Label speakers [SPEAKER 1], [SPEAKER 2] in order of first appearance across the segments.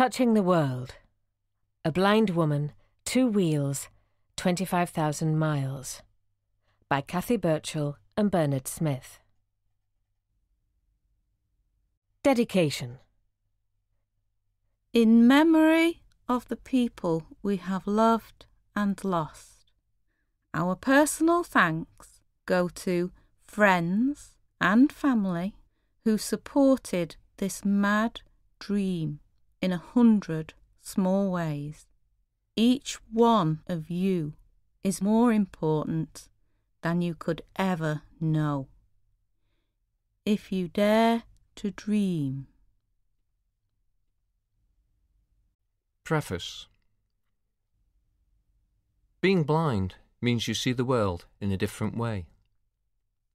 [SPEAKER 1] Touching the World. A Blind Woman, Two Wheels, 25,000 Miles. By Cathy Birchall and Bernard Smith. Dedication.
[SPEAKER 2] In memory of the people we have loved and lost, our personal thanks go to friends and family who supported this mad dream in a hundred small ways. Each one of you is more important than you could ever know. If you dare to dream.
[SPEAKER 3] Preface Being blind means you see the world in a different way.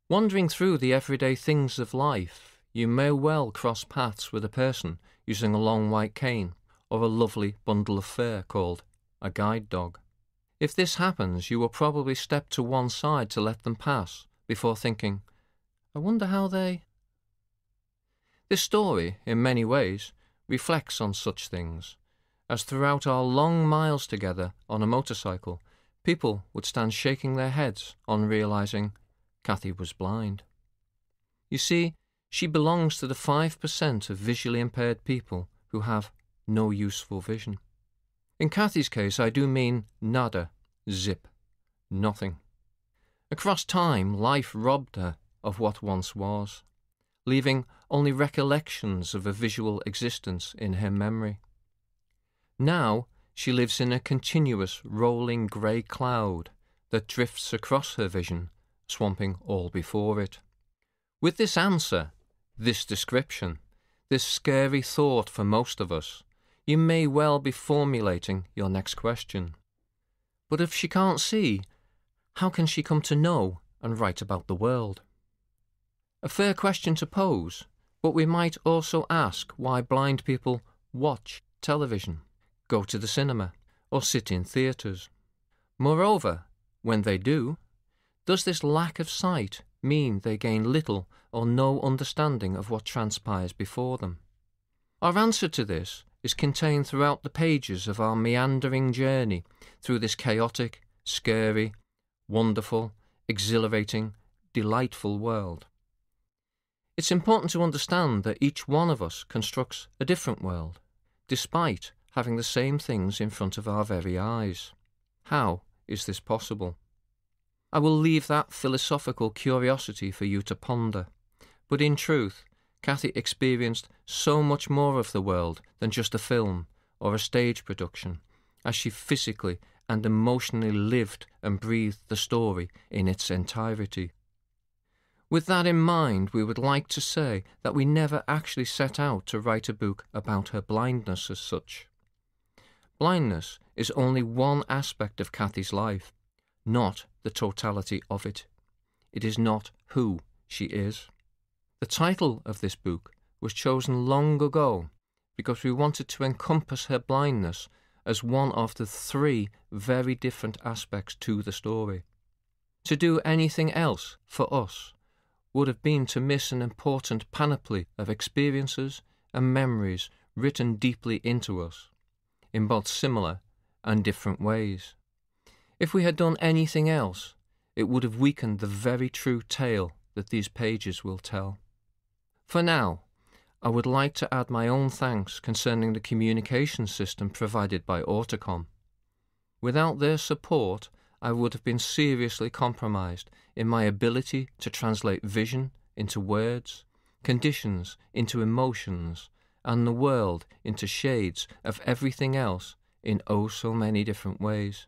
[SPEAKER 3] Wandering through the everyday things of life, you may well cross paths with a person using a long white cane or a lovely bundle of fur called a guide dog. If this happens, you will probably step to one side to let them pass before thinking, I wonder how they. This story, in many ways, reflects on such things, as throughout our long miles together on a motorcycle, people would stand shaking their heads on realizing Cathy was blind. You see, she belongs to the 5% of visually impaired people who have no useful vision. In Cathy's case, I do mean nada, zip, nothing. Across time, life robbed her of what once was, leaving only recollections of a visual existence in her memory. Now she lives in a continuous rolling grey cloud that drifts across her vision, swamping all before it. With this answer, this description, this scary thought for most of us, you may well be formulating your next question. But if she can't see, how can she come to know and write about the world? A fair question to pose, but we might also ask why blind people watch television, go to the cinema, or sit in theatres. Moreover, when they do, does this lack of sight mean they gain little or no understanding of what transpires before them? Our answer to this is contained throughout the pages of our meandering journey through this chaotic, scary, wonderful, exhilarating, delightful world. It's important to understand that each one of us constructs a different world, despite having the same things in front of our very eyes. How is this possible? I will leave that philosophical curiosity for you to ponder, but in truth, Cathy experienced so much more of the world than just a film or a stage production, as she physically and emotionally lived and breathed the story in its entirety. With that in mind, we would like to say that we never actually set out to write a book about her blindness as such. Blindness is only one aspect of Cathy's life, not the totality of it. It is not who she is. The title of this book was chosen long ago because we wanted to encompass her blindness as one of the three very different aspects to the story. To do anything else for us would have been to miss an important panoply of experiences and memories written deeply into us, in both similar and different ways. If we had done anything else, it would have weakened the very true tale that these pages will tell. For now, I would like to add my own thanks concerning the communication system provided by Autocom. Without their support, I would have been seriously compromised in my ability to translate vision into words, conditions into emotions, and the world into shades of everything else in oh so many different ways.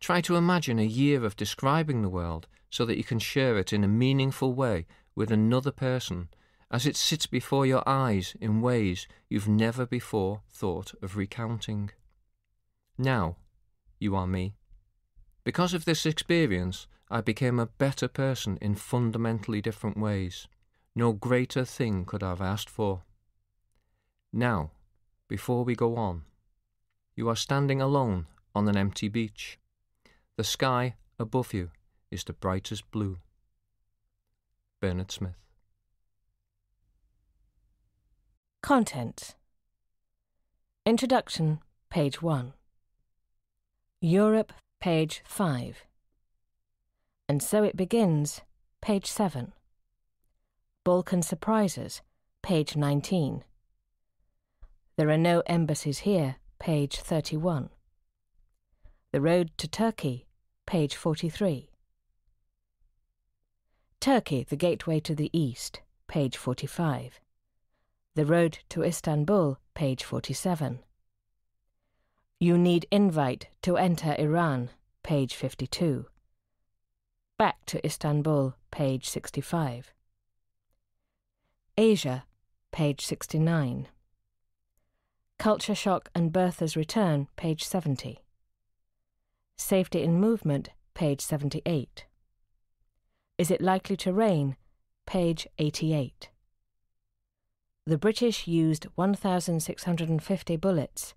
[SPEAKER 3] Try to imagine a year of describing the world so that you can share it in a meaningful way with another person as it sits before your eyes in ways you've never before thought of recounting. Now, you are me. Because of this experience, I became a better person in fundamentally different ways. No greater thing could I have asked for. Now, before we go on, you are standing alone on an empty beach. The sky above you is the brightest blue. Bernard Smith.
[SPEAKER 1] Content Introduction, page 1. Europe, page 5. And so it begins, page 7. Balkan Surprises, page 19. There are no embassies here, page 31. The Road to Turkey, page 43. Turkey, the gateway to the east, page 45. The Road to Istanbul, page 47. You need invite to enter Iran, page 52. Back to Istanbul, page 65. Asia, page 69. Culture Shock and Bertha's Return, page 70. Safety in Movement, page 78. Is it likely to rain? Page 88. The British used 1,650 bullets.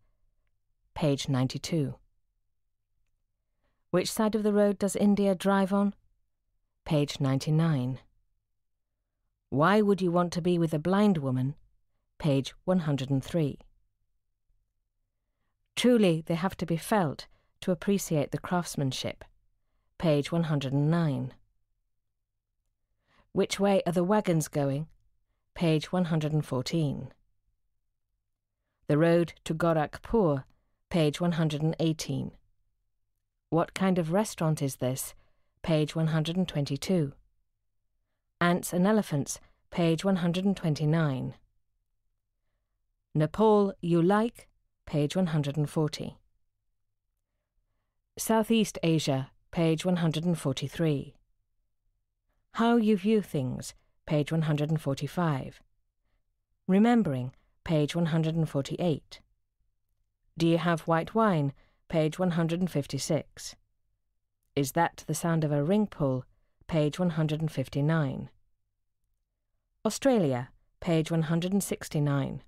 [SPEAKER 1] Page 92. Which side of the road does India drive on? Page 99. Why would you want to be with a blind woman? Page 103. Truly, they have to be felt to appreciate the craftsmanship. Page 109. Which way are the wagons going? Page 114. The road to Gorakhpur, page 118. What kind of restaurant is this? Page 122. Ants and Elephants, page 129. Nepal You Like, page 140. Southeast Asia, page 143. How You View Things, page 145. Remembering, page 148. Do You Have White Wine, page 156. Is That the Sound of a Ring Pull, page 159. Australia, page 169.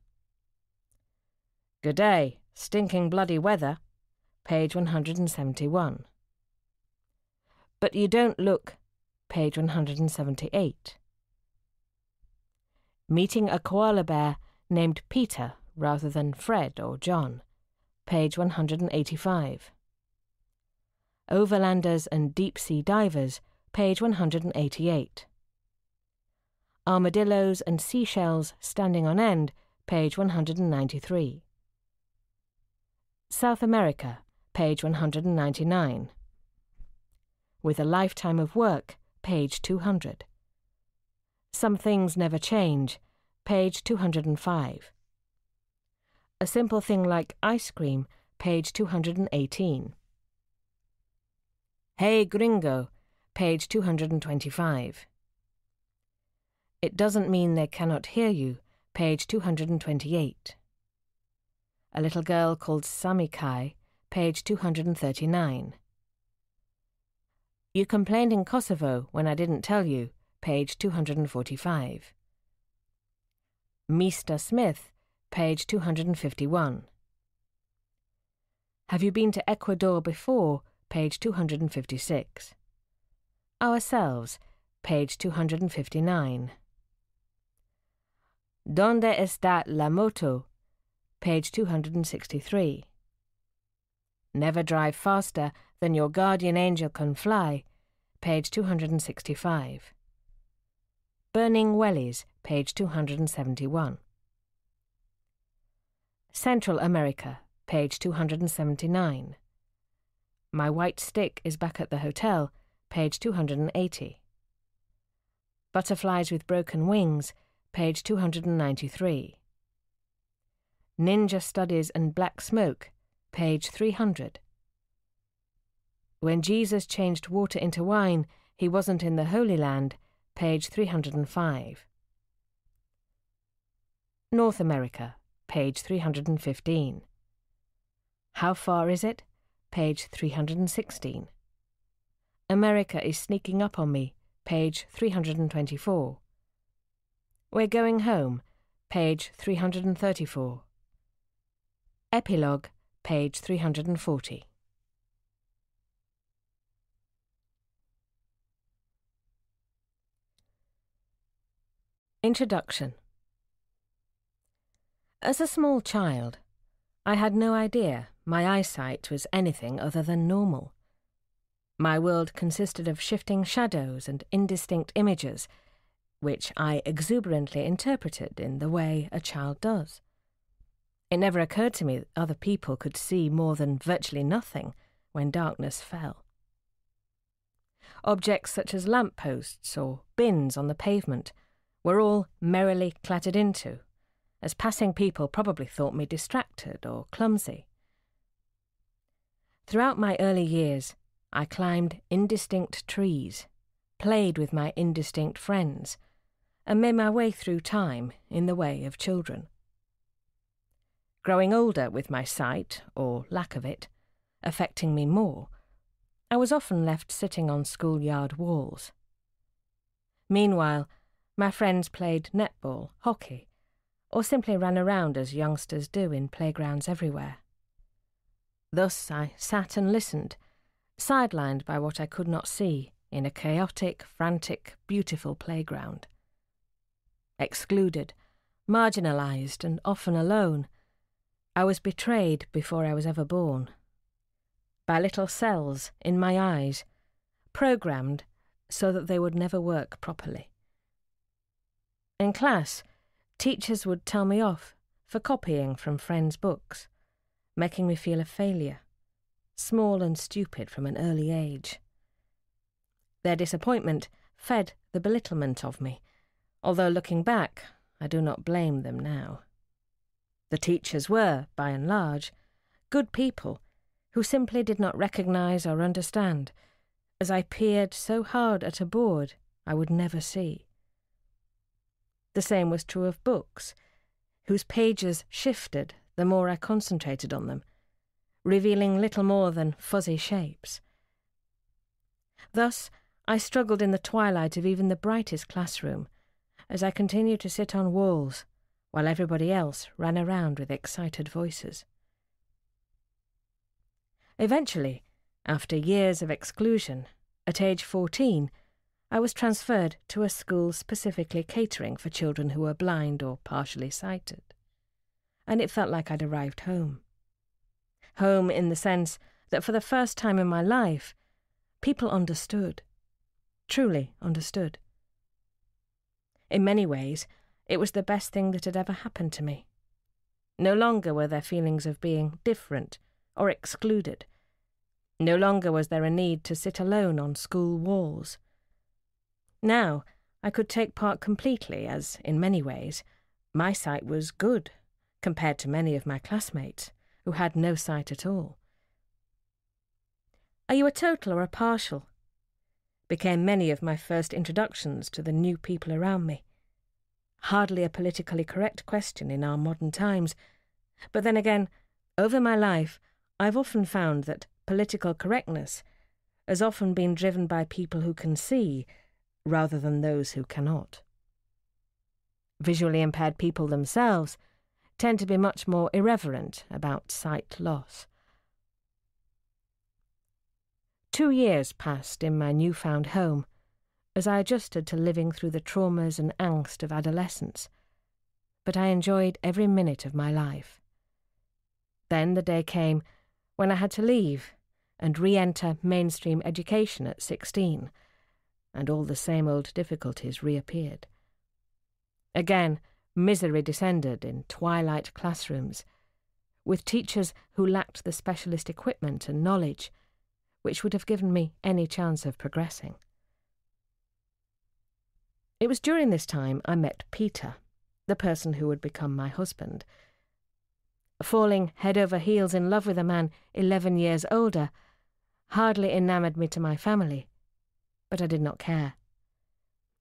[SPEAKER 1] Good day, stinking bloody weather, page 171. But you don't look, page 178. Meeting a koala bear named Peter rather than Fred or John, page 185. Overlanders and deep sea divers, page 188. Armadillos and seashells standing on end, page 193. South America, page 199. With a lifetime of work, page 200. Some things never change, page 205. A simple thing like ice cream, page 218. Hey Gringo, page 225. It doesn't mean they cannot hear you, page 228. A little girl called Samikai, page 239. You complained in Kosovo when I didn't tell you, page 245. Mr. Smith, page 251. Have you been to Ecuador before, page 256. Ourselves, page 259. Donde está la moto? Page 263. Never drive faster than your guardian angel can fly. Page 265. Burning Wellies, page 271. Central America, page 279. My White Stick is back at the hotel, page 280. Butterflies with Broken Wings, page 293. Ninja Studies and Black Smoke, page 300. When Jesus changed water into wine, he wasn't in the Holy Land, page 305. North America, page 315. How far is it? Page 316. America is sneaking up on me, page 324. We're going home, page 334. Epilogue, page 340. Introduction As a small child, I had no idea my eyesight was anything other than normal. My world consisted of shifting shadows and indistinct images, which I exuberantly interpreted in the way a child does. It never occurred to me that other people could see more than virtually nothing when darkness fell. Objects such as lamp posts or bins on the pavement were all merrily clattered into, as passing people probably thought me distracted or clumsy. Throughout my early years, I climbed indistinct trees, played with my indistinct friends, and made my way through time in the way of children. Growing older with my sight, or lack of it, affecting me more, I was often left sitting on schoolyard walls. Meanwhile, my friends played netball, hockey, or simply ran around as youngsters do in playgrounds everywhere. Thus I sat and listened, sidelined by what I could not see in a chaotic, frantic, beautiful playground. Excluded, marginalised, and often alone, I was betrayed before I was ever born. By little cells in my eyes, programmed so that they would never work properly. In class, teachers would tell me off for copying from friends' books, making me feel a failure, small and stupid from an early age. Their disappointment fed the belittlement of me, although looking back, I do not blame them now. The teachers were, by and large, good people who simply did not recognize or understand, as I peered so hard at a board I would never see. The same was true of books, whose pages shifted the more I concentrated on them, revealing little more than fuzzy shapes. Thus, I struggled in the twilight of even the brightest classroom, as I continued to sit on walls while everybody else ran around with excited voices. Eventually, after years of exclusion, at age 14, I was transferred to a school specifically catering for children who were blind or partially sighted. And it felt like I'd arrived home. Home in the sense that for the first time in my life, people understood. Truly understood. In many ways, it was the best thing that had ever happened to me. No longer were there feelings of being different or excluded. No longer was there a need to sit alone on school walls. Now I could take part completely, as, in many ways, my sight was good compared to many of my classmates who had no sight at all. Are you a total or a partial? became many of my first introductions to the new people around me hardly a politically correct question in our modern times. But then again, over my life, I've often found that political correctness has often been driven by people who can see rather than those who cannot. Visually impaired people themselves tend to be much more irreverent about sight loss. Two years passed in my newfound home, as I adjusted to living through the traumas and angst of adolescence, but I enjoyed every minute of my life. Then the day came when I had to leave and re enter mainstream education at 16, and all the same old difficulties reappeared. Again, misery descended in twilight classrooms, with teachers who lacked the specialist equipment and knowledge which would have given me any chance of progressing. It was during this time I met Peter, the person who would become my husband. Falling head over heels in love with a man eleven years older hardly enamoured me to my family, but I did not care.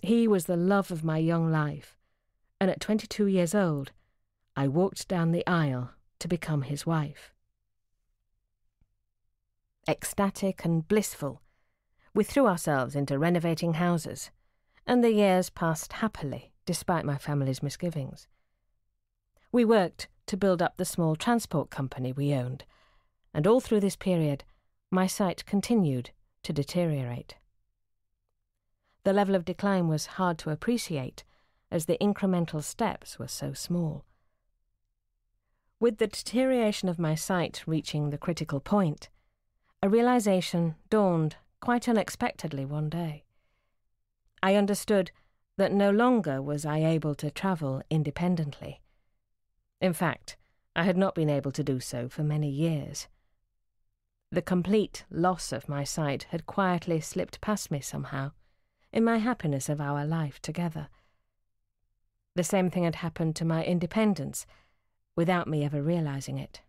[SPEAKER 1] He was the love of my young life, and at twenty two years old, I walked down the aisle to become his wife. Ecstatic and blissful, we threw ourselves into renovating houses and the years passed happily, despite my family's misgivings. We worked to build up the small transport company we owned, and all through this period, my sight continued to deteriorate. The level of decline was hard to appreciate, as the incremental steps were so small. With the deterioration of my sight reaching the critical point, a realization dawned quite unexpectedly one day. I understood that no longer was I able to travel independently. In fact, I had not been able to do so for many years. The complete loss of my sight had quietly slipped past me somehow, in my happiness of our life together. The same thing had happened to my independence, without me ever realizing it.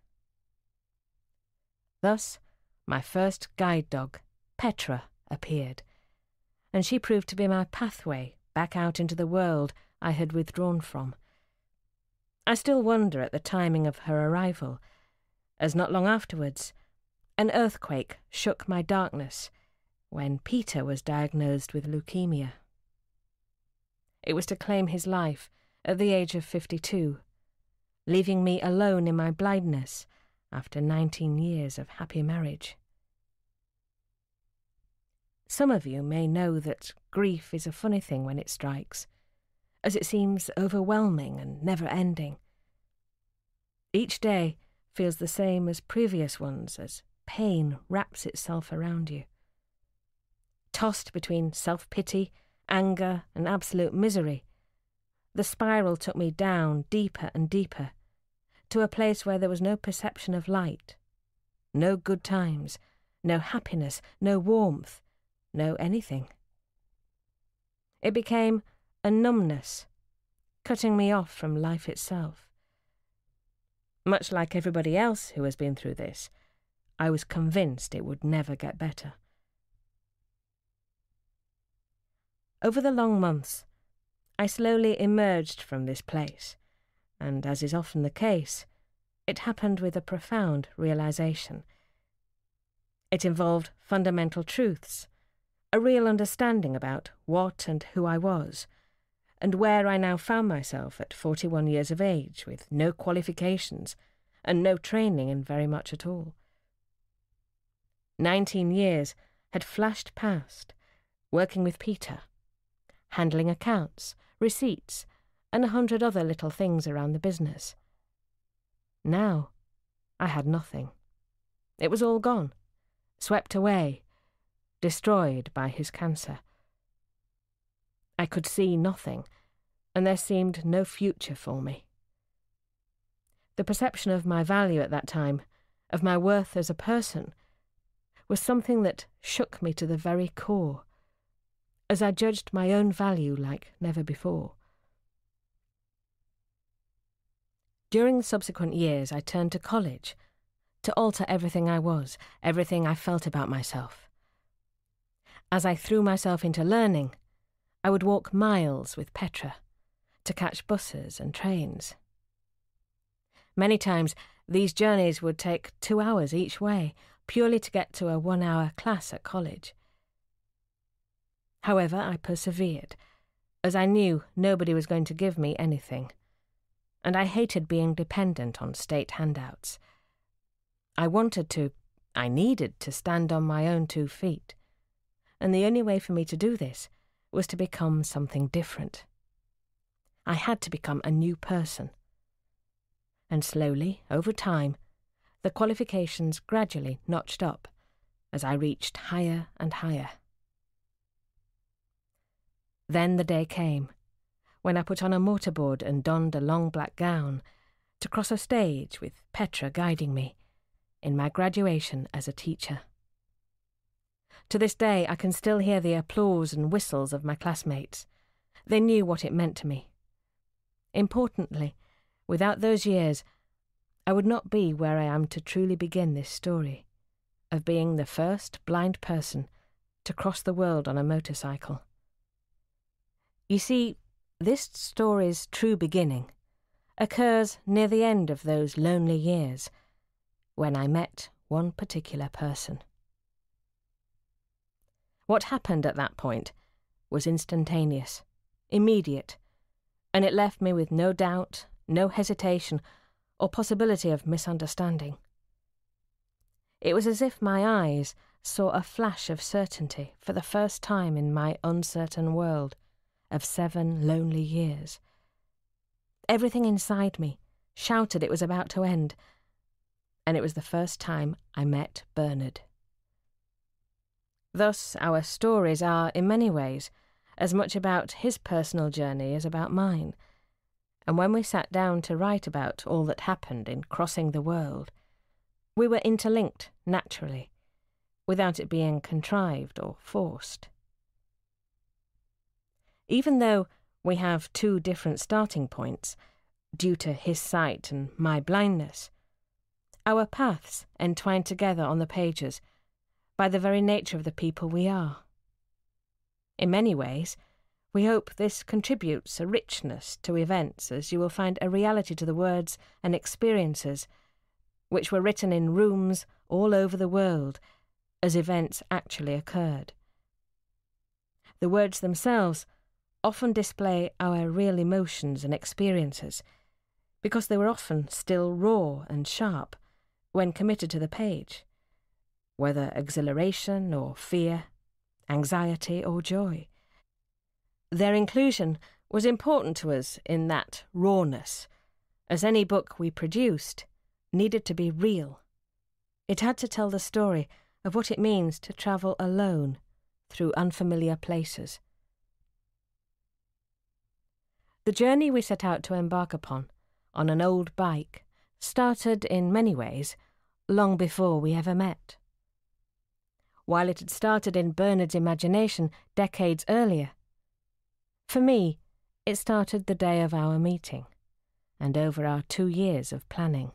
[SPEAKER 1] Thus, my first guide dog, Petra, appeared, and she proved to be my pathway back out into the world I had withdrawn from. I still wonder at the timing of her arrival, as not long afterwards, an earthquake shook my darkness when Peter was diagnosed with leukemia. It was to claim his life at the age of 52, leaving me alone in my blindness after 19 years of happy marriage. Some of you may know that grief is a funny thing when it strikes, as it seems overwhelming and never ending. Each day feels the same as previous ones as pain wraps itself around you. Tossed between self pity, anger, and absolute misery, the spiral took me down deeper and deeper, to a place where there was no perception of light, no good times, no happiness, no warmth, no anything. It became a numbness, cutting me off from life itself. Much like everybody else who has been through this, I was convinced it would never get better. Over the long months, I slowly emerged from this place, and as is often the case, it happened with a profound realization. It involved fundamental truths, a real understanding about what and who I was, and where I now found myself at 41 years of age with no qualifications and no training in very much at all. Nineteen years had flashed past, working with Peter, handling accounts, receipts, and a hundred other little things around the business. Now, I had nothing. It was all gone, swept away, destroyed by his cancer. I could see nothing, and there seemed no future for me. The perception of my value at that time, of my worth as a person, was something that shook me to the very core as I judged my own value like never before. During the subsequent years, I turned to college to alter everything I was, everything I felt about myself. As I threw myself into learning, I would walk miles with Petra to catch buses and trains. Many times, these journeys would take two hours each way, purely to get to a one hour class at college. However, I persevered, as I knew nobody was going to give me anything, and I hated being dependent on state handouts. I wanted to, I needed to stand on my own two feet, and the only way for me to do this was to become something different. I had to become a new person. And slowly, over time, the qualifications gradually notched up as I reached higher and higher. Then the day came, when I put on a mortarboard and donned a long black gown to cross a stage with Petra guiding me in my graduation as a teacher. To this day, I can still hear the applause and whistles of my classmates. They knew what it meant to me. Importantly, without those years, I would not be where I am to truly begin this story of being the first blind person to cross the world on a motorcycle. You see, this story's true beginning occurs near the end of those lonely years when I met one particular person. What happened at that point was instantaneous, immediate, and it left me with no doubt, no hesitation, or possibility of misunderstanding. It was as if my eyes saw a flash of certainty for the first time in my uncertain world of seven lonely years. Everything inside me shouted it was about to end, and it was the first time I met Bernard. Thus, our stories are, in many ways, as much about his personal journey as about mine. And when we sat down to write about all that happened in crossing the world, we were interlinked naturally, without it being contrived or forced. Even though we have two different starting points, due to his sight and my blindness, our paths entwine together on the pages by the very nature of the people we are. In many ways, we hope this contributes a richness to events as you will find a reality to the words and experiences which were written in rooms all over the world as events actually occurred. The words themselves often display our real emotions and experiences because they were often still raw and sharp when committed to the page, whether exhilaration or fear, anxiety or joy. Their inclusion was important to us in that rawness, as any book we produced needed to be real. It had to tell the story of what it means to travel alone through unfamiliar places. The journey we set out to embark upon, on an old bike, started in many ways long before we ever met. While it had started in Bernard's imagination decades earlier, for me, it started the day of our meeting, and over our two years of planning.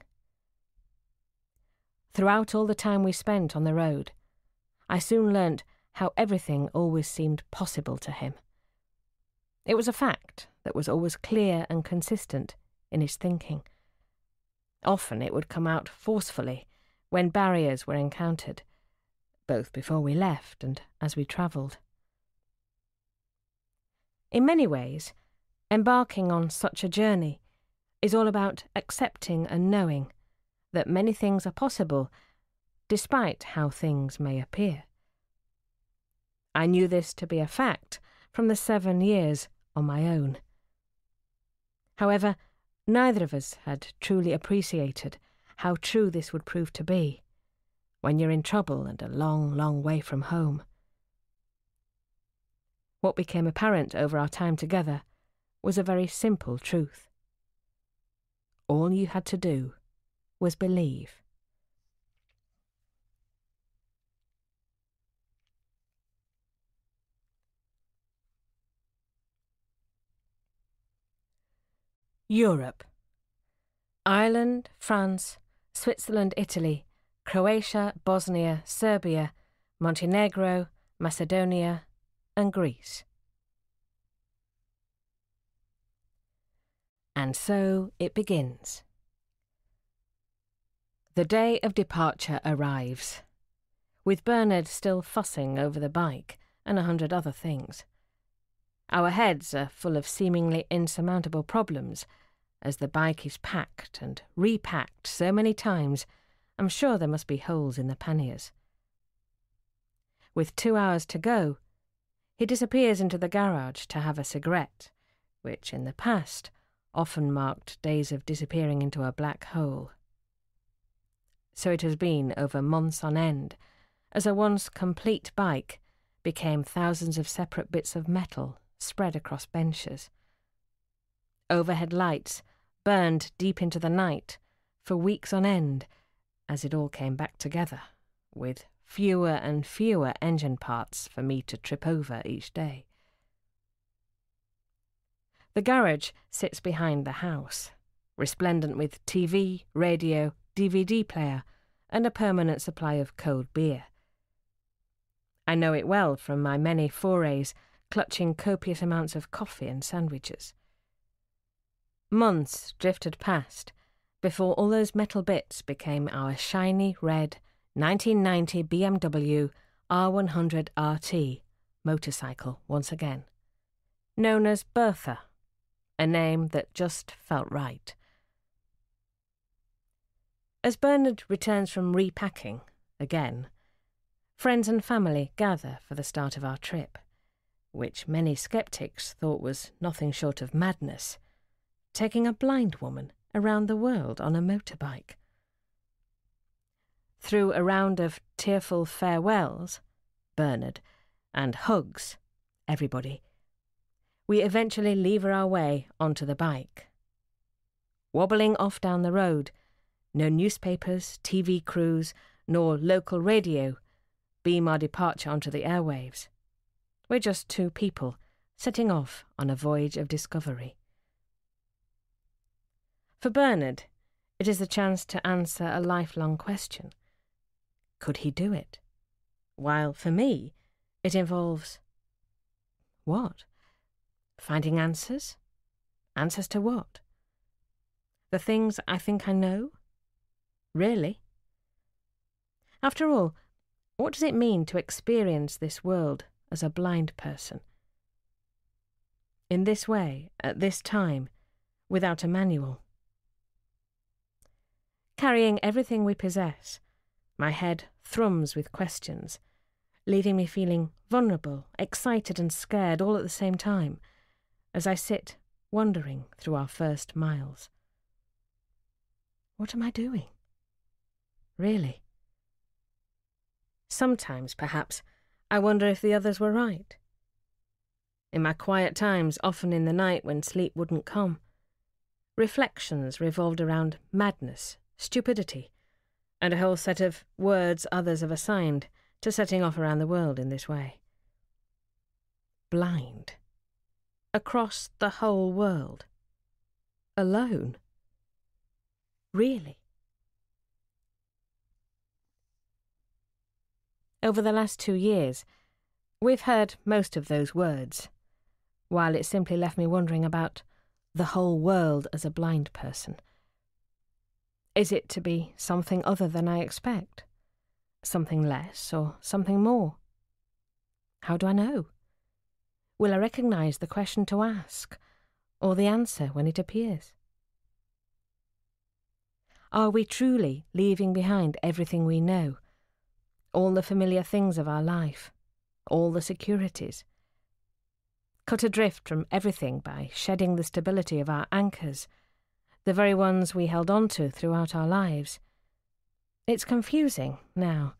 [SPEAKER 1] Throughout all the time we spent on the road, I soon learnt how everything always seemed possible to him. It was a fact that was always clear and consistent in his thinking. Often it would come out forcefully when barriers were encountered, both before we left and as we travelled. In many ways, embarking on such a journey is all about accepting and knowing that many things are possible despite how things may appear. I knew this to be a fact from the seven years on my own. However, neither of us had truly appreciated how true this would prove to be when you're in trouble and a long, long way from home. What became apparent over our time together was a very simple truth. All you had to do was believe. Europe Ireland, France, Switzerland, Italy, Croatia, Bosnia, Serbia, Montenegro, Macedonia, and Greece. And so it begins. The day of departure arrives, with Bernard still fussing over the bike and a hundred other things. Our heads are full of seemingly insurmountable problems as the bike is packed and repacked so many times, I'm sure there must be holes in the panniers. With two hours to go, he disappears into the garage to have a cigarette, which in the past often marked days of disappearing into a black hole. So it has been over months on end, as a once complete bike became thousands of separate bits of metal spread across benches. Overhead lights burned deep into the night for weeks on end as it all came back together, with fewer and fewer engine parts for me to trip over each day. The garage sits behind the house, resplendent with TV, radio, DVD player, and a permanent supply of cold beer. I know it well from my many forays clutching copious amounts of coffee and sandwiches. Months drifted past before all those metal bits became our shiny red 1990 BMW R100 RT motorcycle once again, known as Bertha, a name that just felt right. As Bernard returns from repacking, again, friends and family gather for the start of our trip which many sceptics thought was nothing short of madness, taking a blind woman around the world on a motorbike. Through a round of tearful farewells, Bernard, and hugs, everybody, we eventually lever our way onto the bike. Wobbling off down the road, no newspapers, TV crews, nor local radio beam our departure onto the airwaves. We're just two people setting off on a voyage of discovery. For Bernard, it is the chance to answer a lifelong question. Could he do it? While for me, it involves what? Finding answers? Answers to what? The things I think I know? Really? After all, what does it mean to experience this world as a blind person? In this way, at this time, without a manual. Carrying everything we possess, my head thrums with questions, leaving me feeling vulnerable, excited, and scared all at the same time as I sit wandering through our first miles. What am I doing? Really? Sometimes, perhaps, I wonder if the others were right. In my quiet times, often in the night when sleep wouldn't come, reflections revolved around madness, stupidity, and a whole set of words others have assigned to setting off around the world in this way. Blind across the whole world. Alone. Really? Over the last two years, we've heard most of those words, while it simply left me wondering about the whole world as a blind person. Is it to be something other than I expect? Something less or something more? How do I know? Will I recognise the question to ask, or the answer when it appears? Are we truly leaving behind everything we know, all the familiar things of our life, all the securities? Cut adrift from everything by shedding the stability of our anchors, the very ones we held on to throughout our lives. It's confusing, now,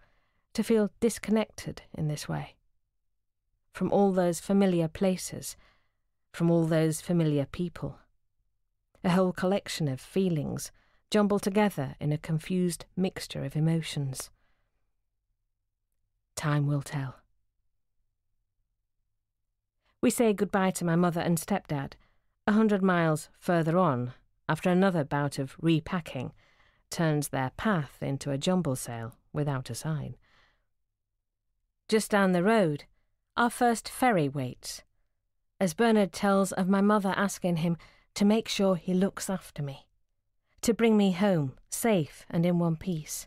[SPEAKER 1] to feel disconnected in this way from all those familiar places, from all those familiar people. A whole collection of feelings jumbled together in a confused mixture of emotions. Time will tell. We say goodbye to my mother and stepdad, a hundred miles further on, after another bout of repacking turns their path into a jumble sale without a sign. Just down the road, our first ferry waits, as Bernard tells of my mother asking him to make sure he looks after me, to bring me home, safe and in one piece.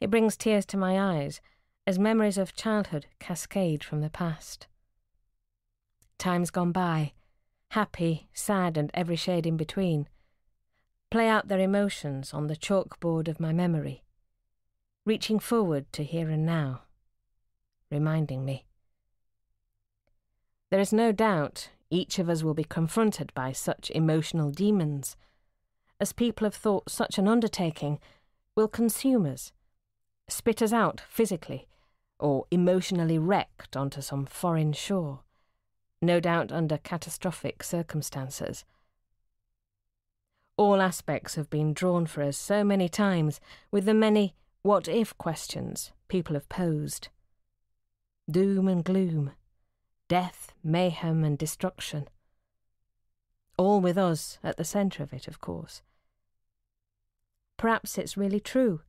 [SPEAKER 1] It brings tears to my eyes as memories of childhood cascade from the past. Times gone by, happy, sad, and every shade in between, play out their emotions on the chalkboard of my memory, reaching forward to here and now reminding me. There is no doubt each of us will be confronted by such emotional demons, as people have thought such an undertaking will consume us, spit us out physically, or emotionally wrecked onto some foreign shore, no doubt under catastrophic circumstances. All aspects have been drawn for us so many times with the many what if questions people have posed doom and gloom, death, mayhem, and destruction. All with us at the centre of it, of course. Perhaps it's really true.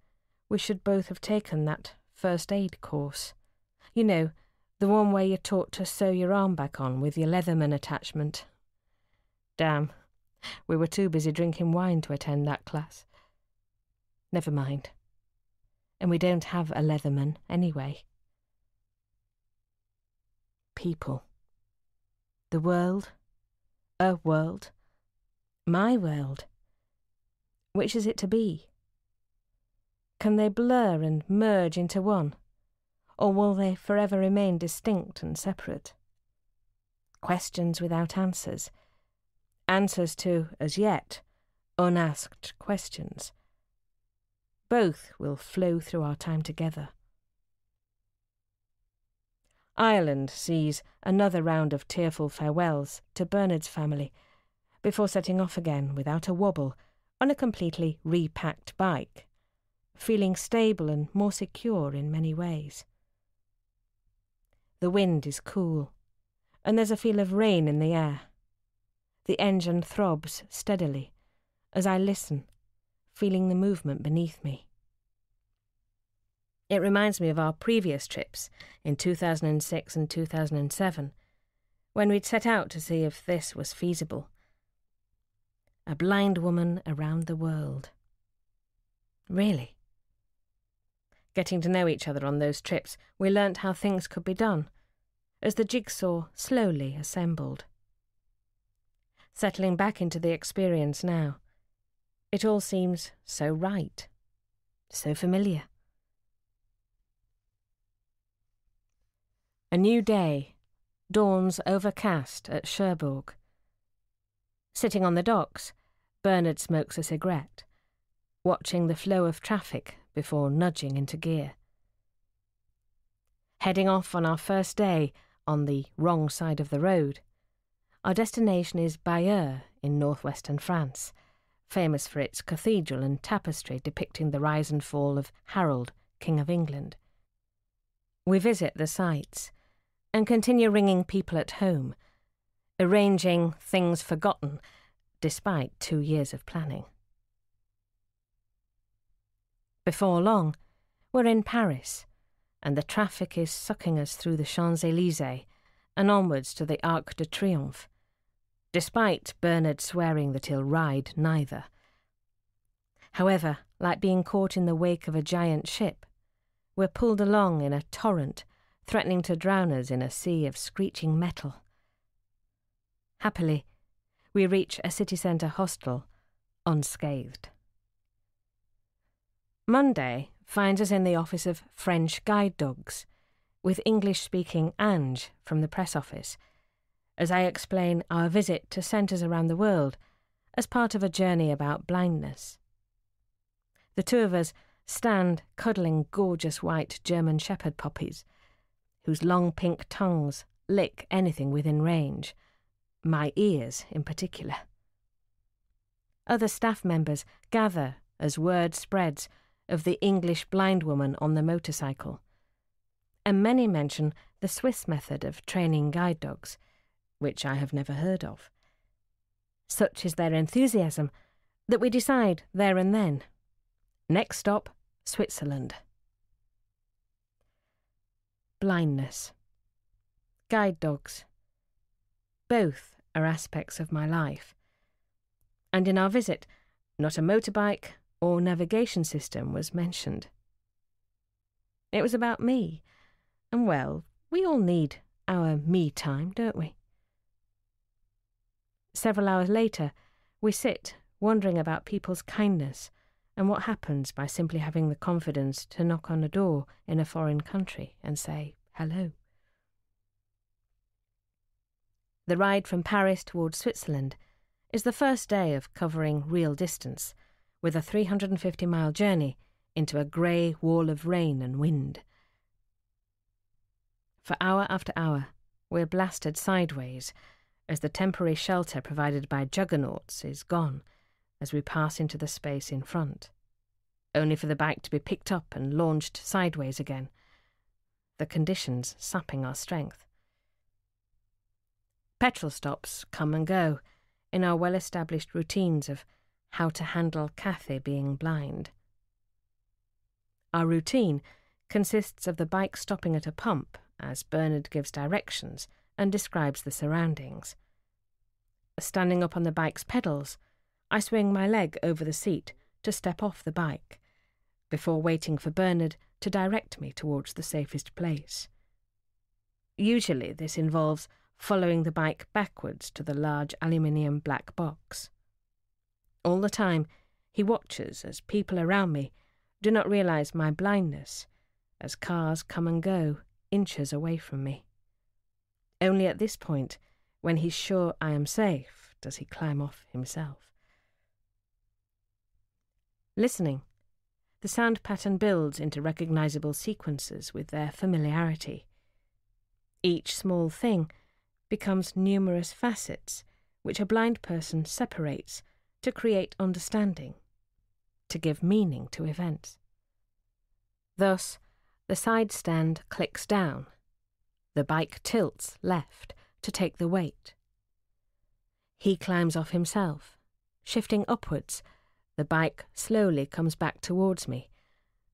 [SPEAKER 1] We should both have taken that first aid course. You know, the one where you're taught to sew your arm back on with your Leatherman attachment. Damn, we were too busy drinking wine to attend that class. Never mind. And we don't have a Leatherman anyway people. The world, a world, my world. Which is it to be? Can they blur and merge into one, or will they forever remain distinct and separate? Questions without answers, answers to, as yet, unasked questions. Both will flow through our time together. Ireland sees another round of tearful farewells to Bernard's family before setting off again without a wobble on a completely repacked bike, feeling stable and more secure in many ways. The wind is cool, and there's a feel of rain in the air. The engine throbs steadily as I listen, feeling the movement beneath me. It reminds me of our previous trips in 2006 and 2007, when we'd set out to see if this was feasible. A blind woman around the world. Really? Getting to know each other on those trips, we learnt how things could be done, as the jigsaw slowly assembled. Settling back into the experience now, it all seems so right, so familiar. A new day dawns overcast at Cherbourg. Sitting on the docks, Bernard smokes a cigarette, watching the flow of traffic before nudging into gear. Heading off on our first day on the wrong side of the road, our destination is Bayeux in northwestern France, famous for its cathedral and tapestry depicting the rise and fall of Harold, King of England. We visit the sites and continue ringing people at home, arranging things forgotten despite two years of planning. Before long, we're in Paris, and the traffic is sucking us through the Champs Elysees and onwards to the Arc de Triomphe, despite Bernard swearing that he'll ride neither. However, like being caught in the wake of a giant ship, we're pulled along in a torrent threatening to drown us in a sea of screeching metal. Happily, we reach a city centre hostel unscathed. Monday finds us in the office of French guide dogs, with English speaking Ange from the press office, as I explain our visit to centres around the world as part of a journey about blindness. The two of us stand cuddling gorgeous white German Shepherd puppies whose long pink tongues lick anything within range, my ears in particular. Other staff members gather as word spreads of the English blind woman on the motorcycle, and many mention the Swiss method of training guide dogs, which I have never heard of. Such is their enthusiasm that we decide there and then. Next stop, Switzerland blindness. Guide dogs. Both are aspects of my life. And in our visit, not a motorbike or navigation system was mentioned. It was about me, and well, we all need our me time, don't we? Several hours later, we sit wondering about people's kindness and what happens by simply having the confidence to knock on a door in a foreign country and say hello. The ride from Paris towards Switzerland is the first day of covering real distance, with a 350 mile journey into a grey wall of rain and wind. For hour after hour, we're blasted sideways as the temporary shelter provided by juggernauts is gone as we pass into the space in front, only for the bike to be picked up and launched sideways again, the conditions sapping our strength. Petrol stops come and go in our well established routines of how to handle Cathy being blind. Our routine consists of the bike stopping at a pump as Bernard gives directions and describes the surroundings. Standing up on the bike's pedals, I swing my leg over the seat to step off the bike, before waiting for Bernard to direct me towards the safest place. Usually, this involves following the bike backwards to the large aluminium black box. All the time, he watches as people around me do not realize my blindness as cars come and go inches away from me. Only at this point, when he's sure I am safe, does he climb off himself. Listening, the sound pattern builds into recognizable sequences with their familiarity. Each small thing becomes numerous facets which a blind person separates to create understanding, to give meaning to events. Thus, the side stand clicks down, the bike tilts left to take the weight. He climbs off himself, shifting upwards. The bike slowly comes back towards me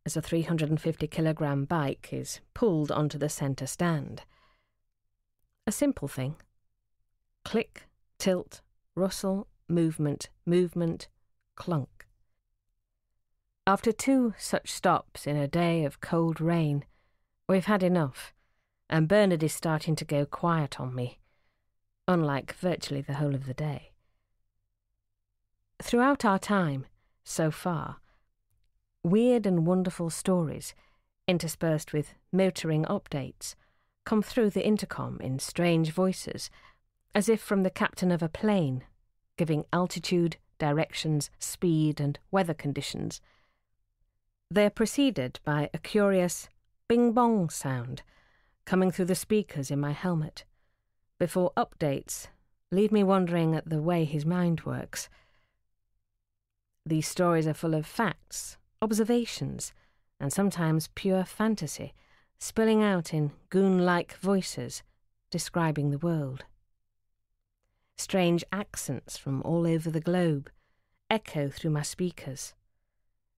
[SPEAKER 1] as a 350 kilogram bike is pulled onto the centre stand. A simple thing. Click, tilt, rustle, movement, movement, clunk. After two such stops in a day of cold rain, we've had enough, and Bernard is starting to go quiet on me, unlike virtually the whole of the day. Throughout our time, so far, weird and wonderful stories, interspersed with motoring updates, come through the intercom in strange voices, as if from the captain of a plane, giving altitude, directions, speed, and weather conditions. They are preceded by a curious bing bong sound coming through the speakers in my helmet, before updates leave me wondering at the way his mind works. These stories are full of facts, observations, and sometimes pure fantasy spilling out in goon like voices describing the world. Strange accents from all over the globe echo through my speakers,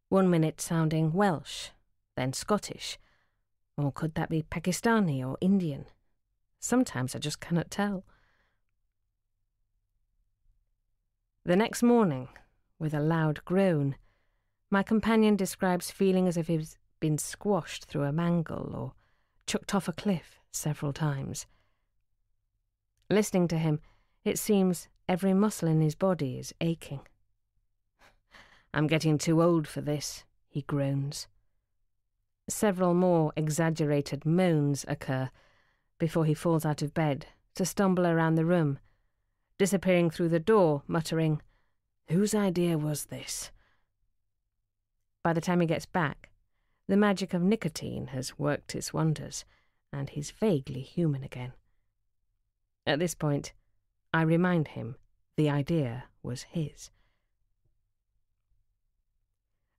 [SPEAKER 1] one minute sounding Welsh, then Scottish, or could that be Pakistani or Indian? Sometimes I just cannot tell. The next morning, with a loud groan, my companion describes feeling as if he was been squashed through a mangle or chucked off a cliff several times. Listening to him, it seems every muscle in his body is aching. I'm getting too old for this, he groans. Several more exaggerated moans occur before he falls out of bed to stumble around the room, disappearing through the door, muttering, Whose idea was this? By the time he gets back, the magic of nicotine has worked its wonders, and he's vaguely human again. At this point, I remind him the idea was his.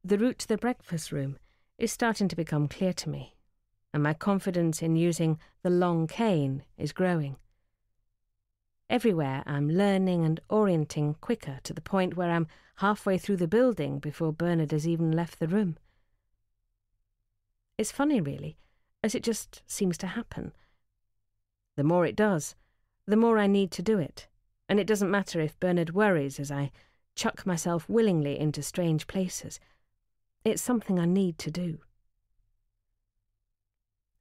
[SPEAKER 1] The route to the breakfast room is starting to become clear to me, and my confidence in using the long cane is growing. Everywhere I'm learning and orienting quicker to the point where I'm halfway through the building before Bernard has even left the room. It's funny, really, as it just seems to happen. The more it does, the more I need to do it, and it doesn't matter if Bernard worries as I chuck myself willingly into strange places. It's something I need to do.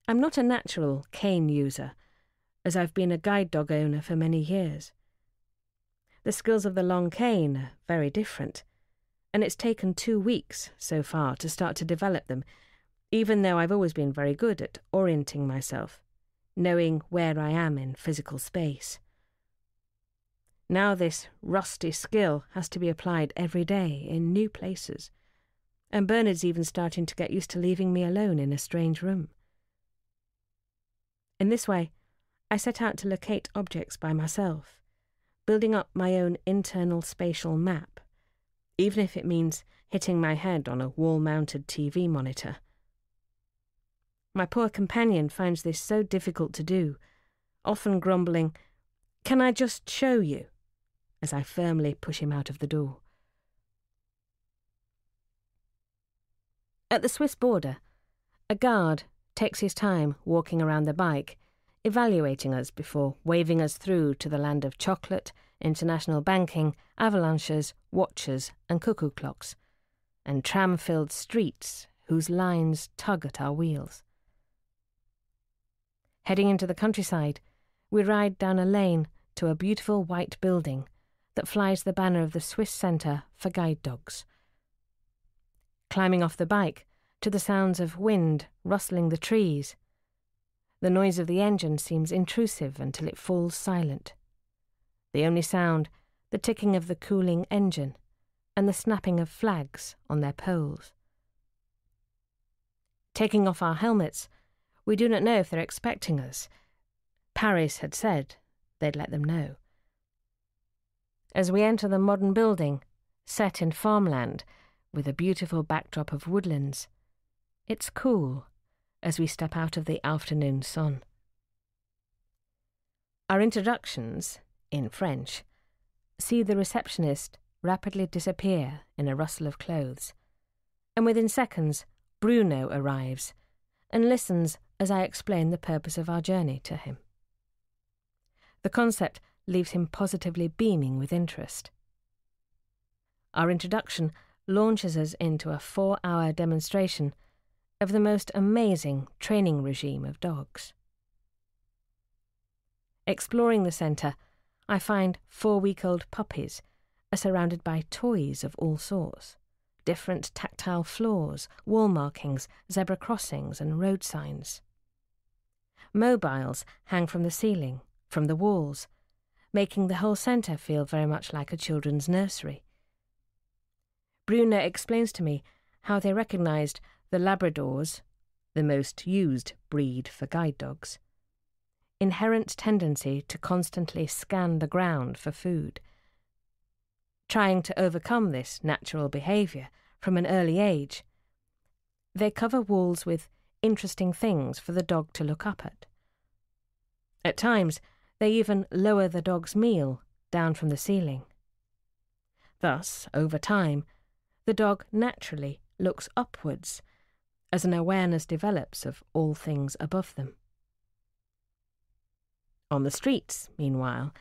[SPEAKER 1] I'm not a natural cane user, as I've been a guide dog owner for many years. The skills of the long cane are very different, and it's taken two weeks so far to start to develop them even though I've always been very good at orienting myself, knowing where I am in physical space. Now this rusty skill has to be applied every day in new places, and Bernard's even starting to get used to leaving me alone in a strange room. In this way, I set out to locate objects by myself, building up my own internal spatial map, even if it means hitting my head on a wall mounted TV monitor. My poor companion finds this so difficult to do, often grumbling, Can I just show you? as I firmly push him out of the door. At the Swiss border, a guard takes his time walking around the bike, evaluating us before waving us through to the land of chocolate, international banking, avalanches, watches, and cuckoo clocks, and tram filled streets whose lines tug at our wheels. Heading into the countryside, we ride down a lane to a beautiful white building that flies the banner of the Swiss Centre for Guide Dogs. Climbing off the bike to the sounds of wind rustling the trees. The noise of the engine seems intrusive until it falls silent. The only sound, the ticking of the cooling engine, and the snapping of flags on their poles. Taking off our helmets, we do not know if they're expecting us. Paris had said they'd let them know. As we enter the modern building, set in farmland, with a beautiful backdrop of woodlands, it's cool as we step out of the afternoon sun. Our introductions, in French, see the receptionist rapidly disappear in a rustle of clothes, and within seconds, Bruno arrives and listens as I explain the purpose of our journey to him. The concept leaves him positively beaming with interest. Our introduction launches us into a four hour demonstration of the most amazing training regime of dogs. Exploring the centre, I find four week old puppies are surrounded by toys of all sorts different tactile floors, wall markings, zebra crossings, and road signs. Mobiles hang from the ceiling, from the walls, making the whole centre feel very much like a children's nursery. Bruno explains to me how they recognised the Labradors, the most used breed for guide dogs, inherent tendency to constantly scan the ground for food. Trying to overcome this natural behaviour from an early age, they cover walls with interesting things for the dog to look up at. At times, they even lower the dog's meal down from the ceiling. Thus, over time, the dog naturally looks upwards as an awareness develops of all things above them. On the streets, meanwhile,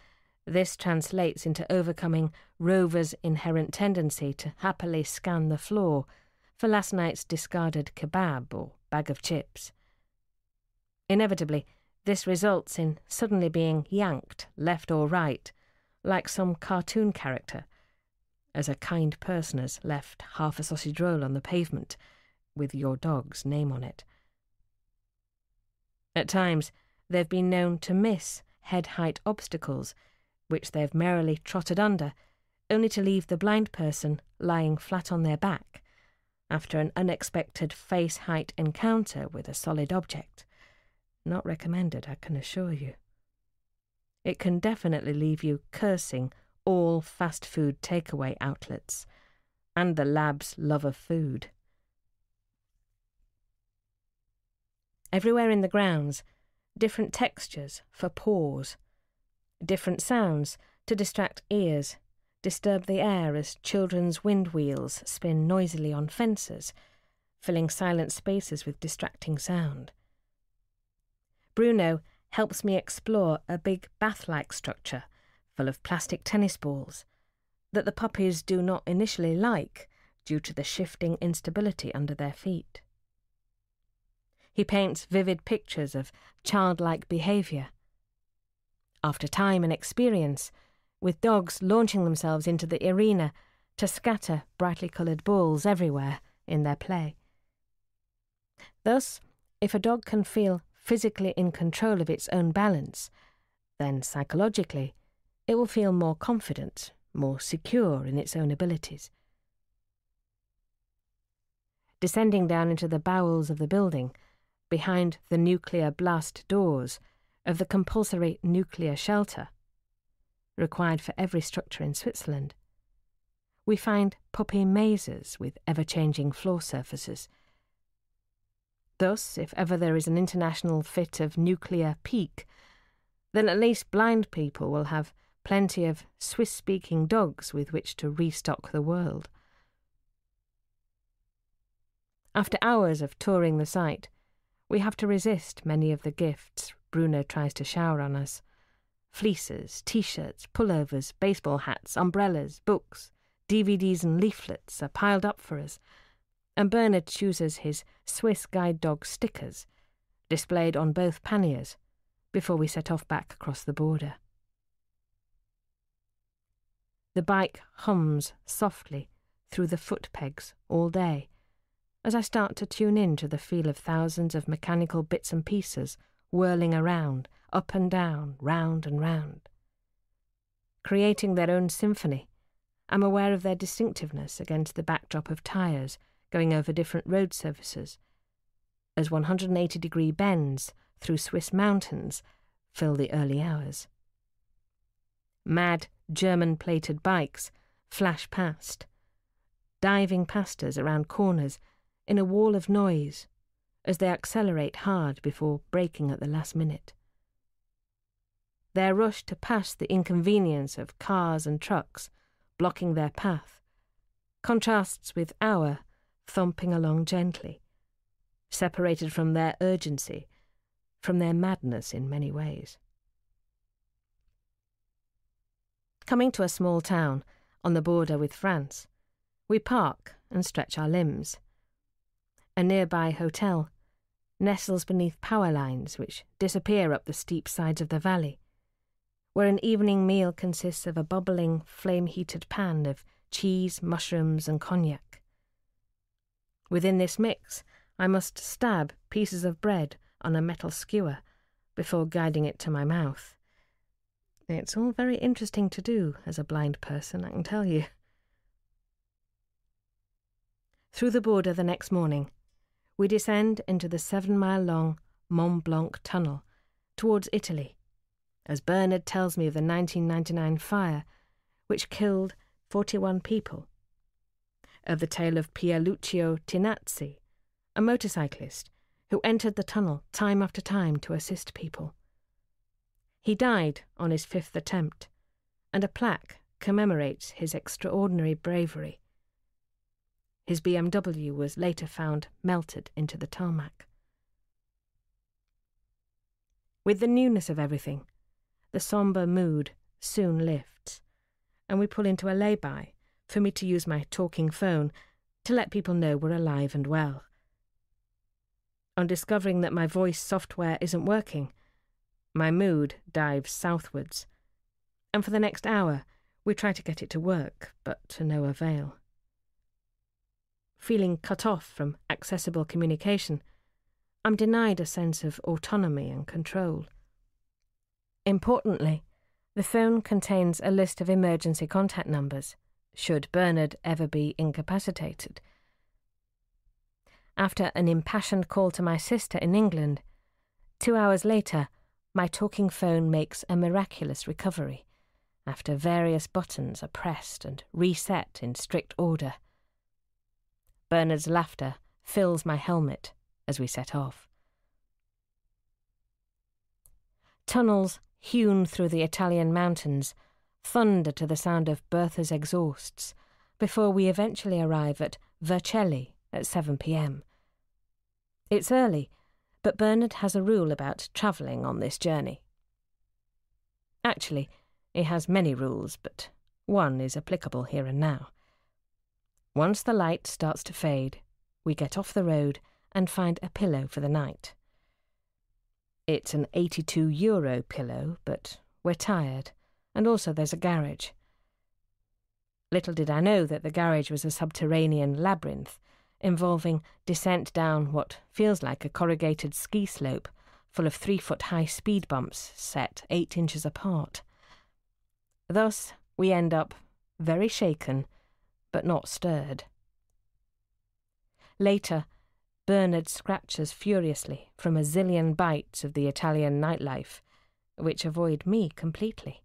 [SPEAKER 1] this translates into overcoming Rover's inherent tendency to happily scan the floor for last night's discarded kebab or bag of chips. Inevitably, this results in suddenly being yanked left or right, like some cartoon character, as a kind person has left half a sausage roll on the pavement with your dog's name on it. At times, they've been known to miss head height obstacles, which they've merrily trotted under, only to leave the blind person lying flat on their back after an unexpected face height encounter with a solid object. Not recommended, I can assure you. It can definitely leave you cursing all fast food takeaway outlets and the lab's love of food. Everywhere in the grounds, different textures for paws, different sounds to distract ears, disturb the air as children's wind wheels spin noisily on fences, filling silent spaces with distracting sound. Bruno helps me explore a big bath like structure full of plastic tennis balls that the puppies do not initially like due to the shifting instability under their feet. He paints vivid pictures of childlike behaviour. After time and experience, with dogs launching themselves into the arena to scatter brightly coloured balls everywhere in their play. Thus, if a dog can feel physically in control of its own balance, then psychologically it will feel more confident, more secure in its own abilities. Descending down into the bowels of the building, behind the nuclear blast doors of the compulsory nuclear shelter, required for every structure in Switzerland. We find puppy mazes with ever changing floor surfaces. Thus, if ever there is an international fit of nuclear peak, then at least blind people will have plenty of Swiss speaking dogs with which to restock the world. After hours of touring the site, we have to resist many of the gifts Bruno tries to shower on us fleeces, t shirts, pullovers, baseball hats, umbrellas, books, DVDs, and leaflets are piled up for us, and Bernard chooses his Swiss guide dog stickers, displayed on both panniers, before we set off back across the border. The bike hums softly through the foot pegs all day as I start to tune in to the feel of thousands of mechanical bits and pieces whirling around, up and down, round and round. Creating their own symphony, I'm aware of their distinctiveness against the backdrop of tyres going over different road surfaces, as 180 degree bends through Swiss mountains fill the early hours. Mad German plated bikes flash past, diving past us around corners in a wall of noise as they accelerate hard before braking at the last minute. Their rush to pass the inconvenience of cars and trucks blocking their path contrasts with our thumping along gently, separated from their urgency, from their madness in many ways. Coming to a small town on the border with France, we park and stretch our limbs. A nearby hotel nestles beneath power lines which disappear up the steep sides of the valley, where an evening meal consists of a bubbling, flame heated pan of cheese, mushrooms, and cognac. Within this mix, I must stab pieces of bread on a metal skewer before guiding it to my mouth. It's all very interesting to do as a blind person, I can tell you. Through the border the next morning, we descend into the seven mile long Mont Blanc tunnel towards Italy, as Bernard tells me of the 1999 fire, which killed 41 people, of the tale of Pierlucio Tinazzi, a motorcyclist who entered the tunnel time after time to assist people. He died on his fifth attempt, and a plaque commemorates his extraordinary bravery. His BMW was later found melted into the tarmac. With the newness of everything, the sombre mood soon lifts, and we pull into a lay-by for me to use my talking phone to let people know we're alive and well. On discovering that my voice software isn't working, my mood dives southwards, and for the next hour we try to get it to work, but to no avail. Feeling cut off from accessible communication, I'm denied a sense of autonomy and control. Importantly, the phone contains a list of emergency contact numbers, should Bernard ever be incapacitated. After an impassioned call to my sister in England, two hours later, my talking phone makes a miraculous recovery after various buttons are pressed and reset in strict order. Bernard's laughter fills my helmet as we set off. Tunnels hewn through the Italian mountains thunder to the sound of Bertha's exhausts before we eventually arrive at Vercelli at 7 pm. It's early but Bernard has a rule about travelling on this journey. Actually, he has many rules, but one is applicable here and now. Once the light starts to fade, we get off the road and find a pillow for the night. It's an 82 euro pillow, but we're tired, and also there's a garage. Little did I know that the garage was a subterranean labyrinth involving descent down what feels like a corrugated ski slope full of three foot high speed bumps set eight inches apart. Thus, we end up very shaken, but not stirred. Later, Bernard scratches furiously from a zillion bites of the Italian nightlife, which avoid me completely.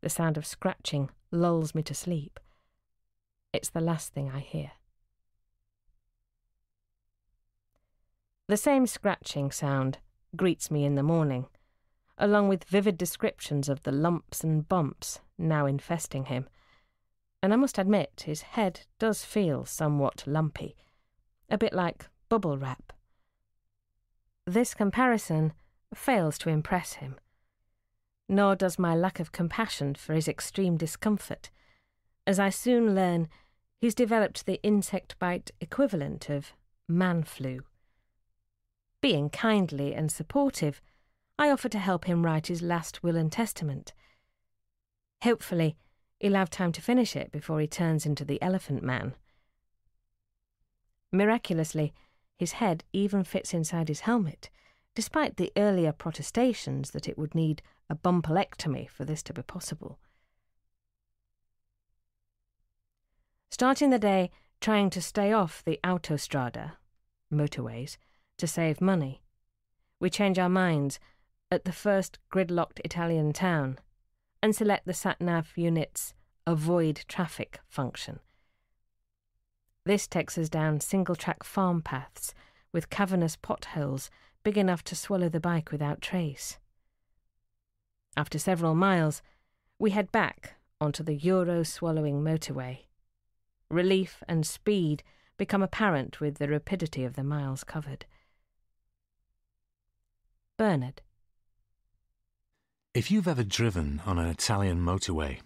[SPEAKER 1] The sound of scratching lulls me to sleep. It's the last thing I hear. The same scratching sound greets me in the morning, along with vivid descriptions of the lumps and bumps now infesting him. And I must admit, his head does feel somewhat lumpy, a bit like bubble wrap. This comparison fails to impress him, nor does my lack of compassion for his extreme discomfort, as I soon learn he's developed the insect bite equivalent of man flu. Being kindly and supportive, I offer to help him write his last will and testament. Hopefully, he'll have time to finish it before he turns into the elephant man. Miraculously, his head even fits inside his helmet, despite the earlier protestations that it would need a bumpelectomy for this to be possible. starting the day trying to stay off the autostrada, motorways, to save money. We change our minds at the first gridlocked Italian town and select the sat-nav unit's avoid traffic function. This takes us down single-track farm paths with cavernous potholes big enough to swallow the bike without trace. After several miles, we head back onto the Euro swallowing motorway. Relief and speed become apparent with the rapidity of the miles covered. Bernard.
[SPEAKER 4] If you've ever driven on an Italian motorway,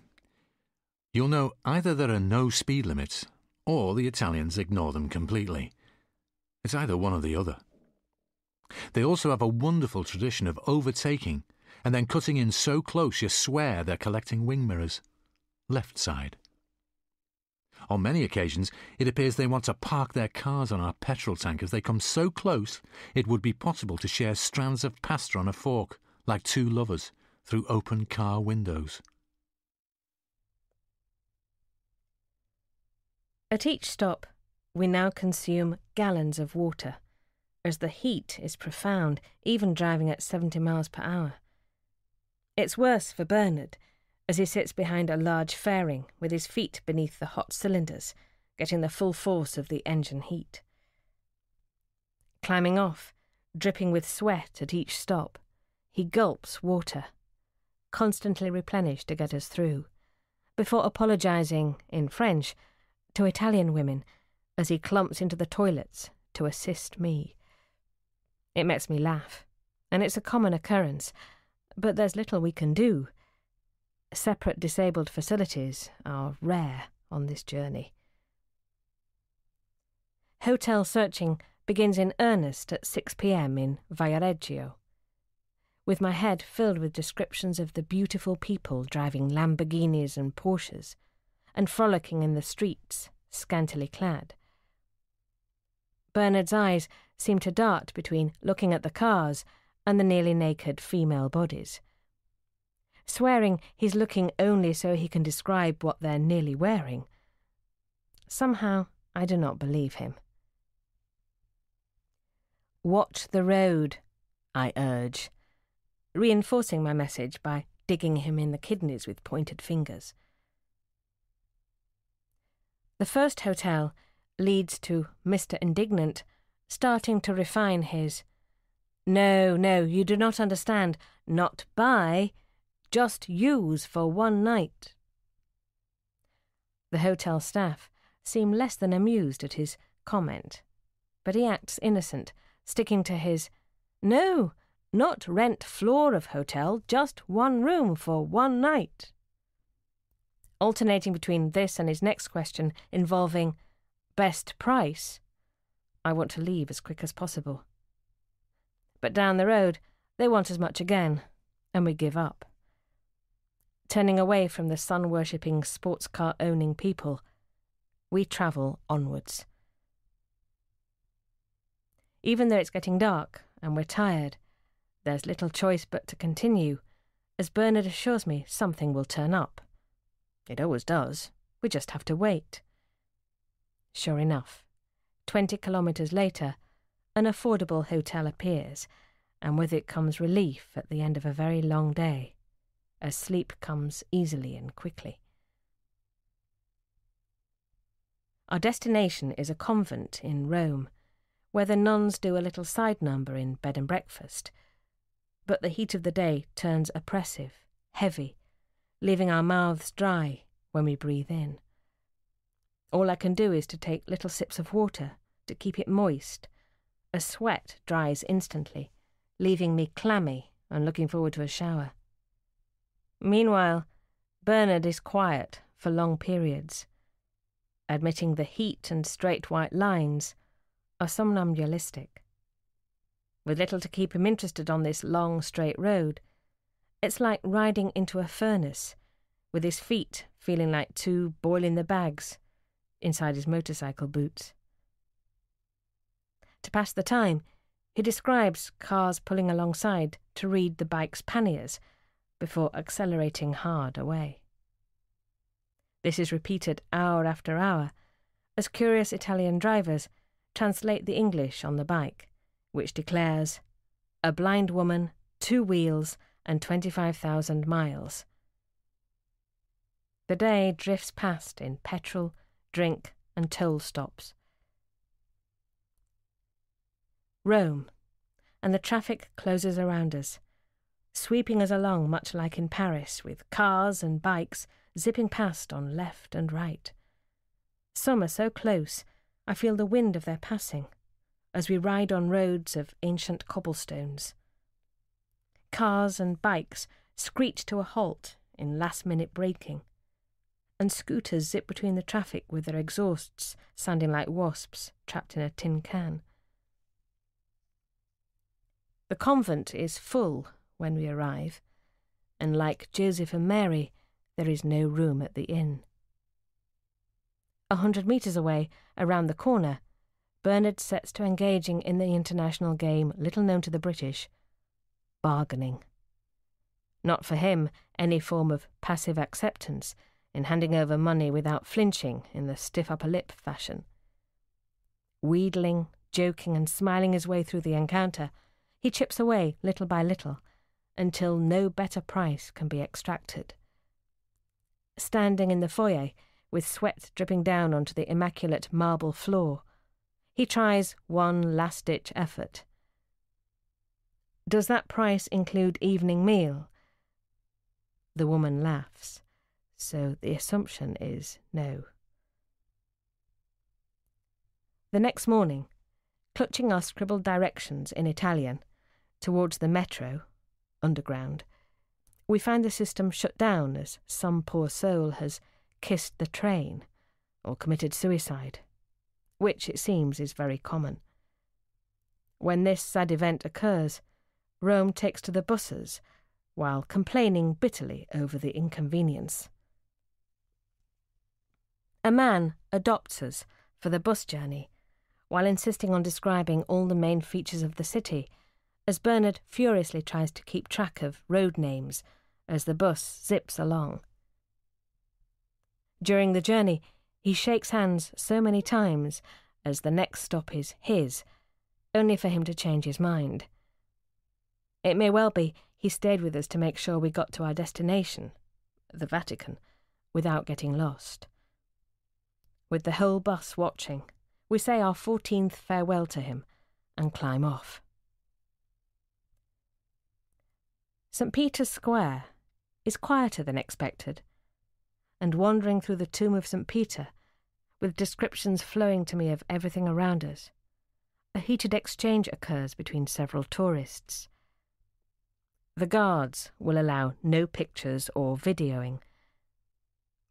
[SPEAKER 4] you'll know either there are no speed limits or the Italians ignore them completely. It's either one or the other. They also have a wonderful tradition of overtaking and then cutting in so close you swear they're collecting wing mirrors. Left side. On many occasions, it appears they want to park their cars on our petrol tank as they come so close it would be possible to share strands of pasta on a fork, like two lovers, through open car windows.
[SPEAKER 1] At each stop, we now consume gallons of water, as the heat is profound, even driving at 70 miles per hour. It's worse for Bernard, as he sits behind a large fairing with his feet beneath the hot cylinders, getting the full force of the engine heat. Climbing off, dripping with sweat at each stop, he gulps water, constantly replenished to get us through, before apologising, in French, to Italian women as he clumps into the toilets to assist me. It makes me laugh, and it's a common occurrence, but there's little we can do separate disabled facilities are rare on this journey. Hotel searching begins in earnest at 6 pm in Viareggio. With my head filled with descriptions of the beautiful people driving Lamborghinis and Porsches, and frolicking in the streets, scantily clad. Bernard's eyes seem to dart between looking at the cars and the nearly naked female bodies swearing he's looking only so he can describe what they're nearly wearing. Somehow, I do not believe him. Watch the road, I urge, reinforcing my message by digging him in the kidneys with pointed fingers. The first hotel leads to Mr. Indignant starting to refine his. No, no, you do not understand. Not buy, just use for one night. The hotel staff seem less than amused at his comment, but he acts innocent, sticking to his no, not rent floor of hotel, just one room for one night. Alternating between this and his next question involving best price, I want to leave as quick as possible. But down the road, they want as much again, and we give up turning away from the sun worshipping sports car owning people, we travel onwards. Even though it's getting dark and we're tired, there's little choice but to continue, as Bernard assures me something will turn up. It always does. We just have to wait. Sure enough, twenty kilometres later, an affordable hotel appears, and with it comes relief at the end of a very long day as sleep comes easily and quickly. Our destination is a convent in Rome, where the nuns do a little side number in bed and breakfast, but the heat of the day turns oppressive, heavy, leaving our mouths dry when we breathe in. All I can do is to take little sips of water to keep it moist. A sweat dries instantly, leaving me clammy and looking forward to a shower. Meanwhile, Bernard is quiet for long periods, admitting the heat and straight white lines are somnambulistic. With little to keep him interested on this long, straight road, it's like riding into a furnace, with his feet feeling like two boiling the bags inside his motorcycle boots. To pass the time, he describes cars pulling alongside to read the bike's panniers before accelerating hard away. This is repeated hour after hour as curious Italian drivers translate the English on the bike, which declares, A blind woman, two wheels, and 25,000 miles. The day drifts past in petrol, drink, and toll stops. Rome, and the traffic closes around us, sweeping us along much like in Paris, with cars and bikes zipping past on left and right. Some are so close, I feel the wind of their passing, as we ride on roads of ancient cobblestones. Cars and bikes screech to a halt in last minute braking, and scooters zip between the traffic with their exhausts sounding like wasps trapped in a tin can. The convent is full when we arrive, and like Joseph and Mary, there is no room at the inn. A hundred metres away, around the corner, Bernard sets to engaging in the international game little known to the British bargaining. Not for him any form of passive acceptance in handing over money without flinching in the stiff upper lip fashion. Wheedling, joking, and smiling his way through the encounter, he chips away little by little until no better price can be extracted. Standing in the foyer, with sweat dripping down onto the immaculate marble floor, he tries one last ditch effort. Does that price include evening meal? The woman laughs, so the assumption is no. The next morning, clutching our scribbled directions in Italian towards the metro, underground, we find the system shut down as some poor soul has kissed the train or committed suicide, which it seems is very common. When this sad event occurs, Rome takes to the buses while complaining bitterly over the inconvenience. A man adopts us for the bus journey while insisting on describing all the main features of the city, as Bernard furiously tries to keep track of road names as the bus zips along. During the journey, he shakes hands so many times as the next stop is his, only for him to change his mind. It may well be he stayed with us to make sure we got to our destination, the Vatican, without getting lost. With the whole bus watching, we say our fourteenth farewell to him and climb off. St. Peter's Square is quieter than expected and wandering through the tomb of St. Peter, with descriptions flowing to me of everything around us. A heated exchange occurs between several tourists. The guards will allow no pictures or videoing.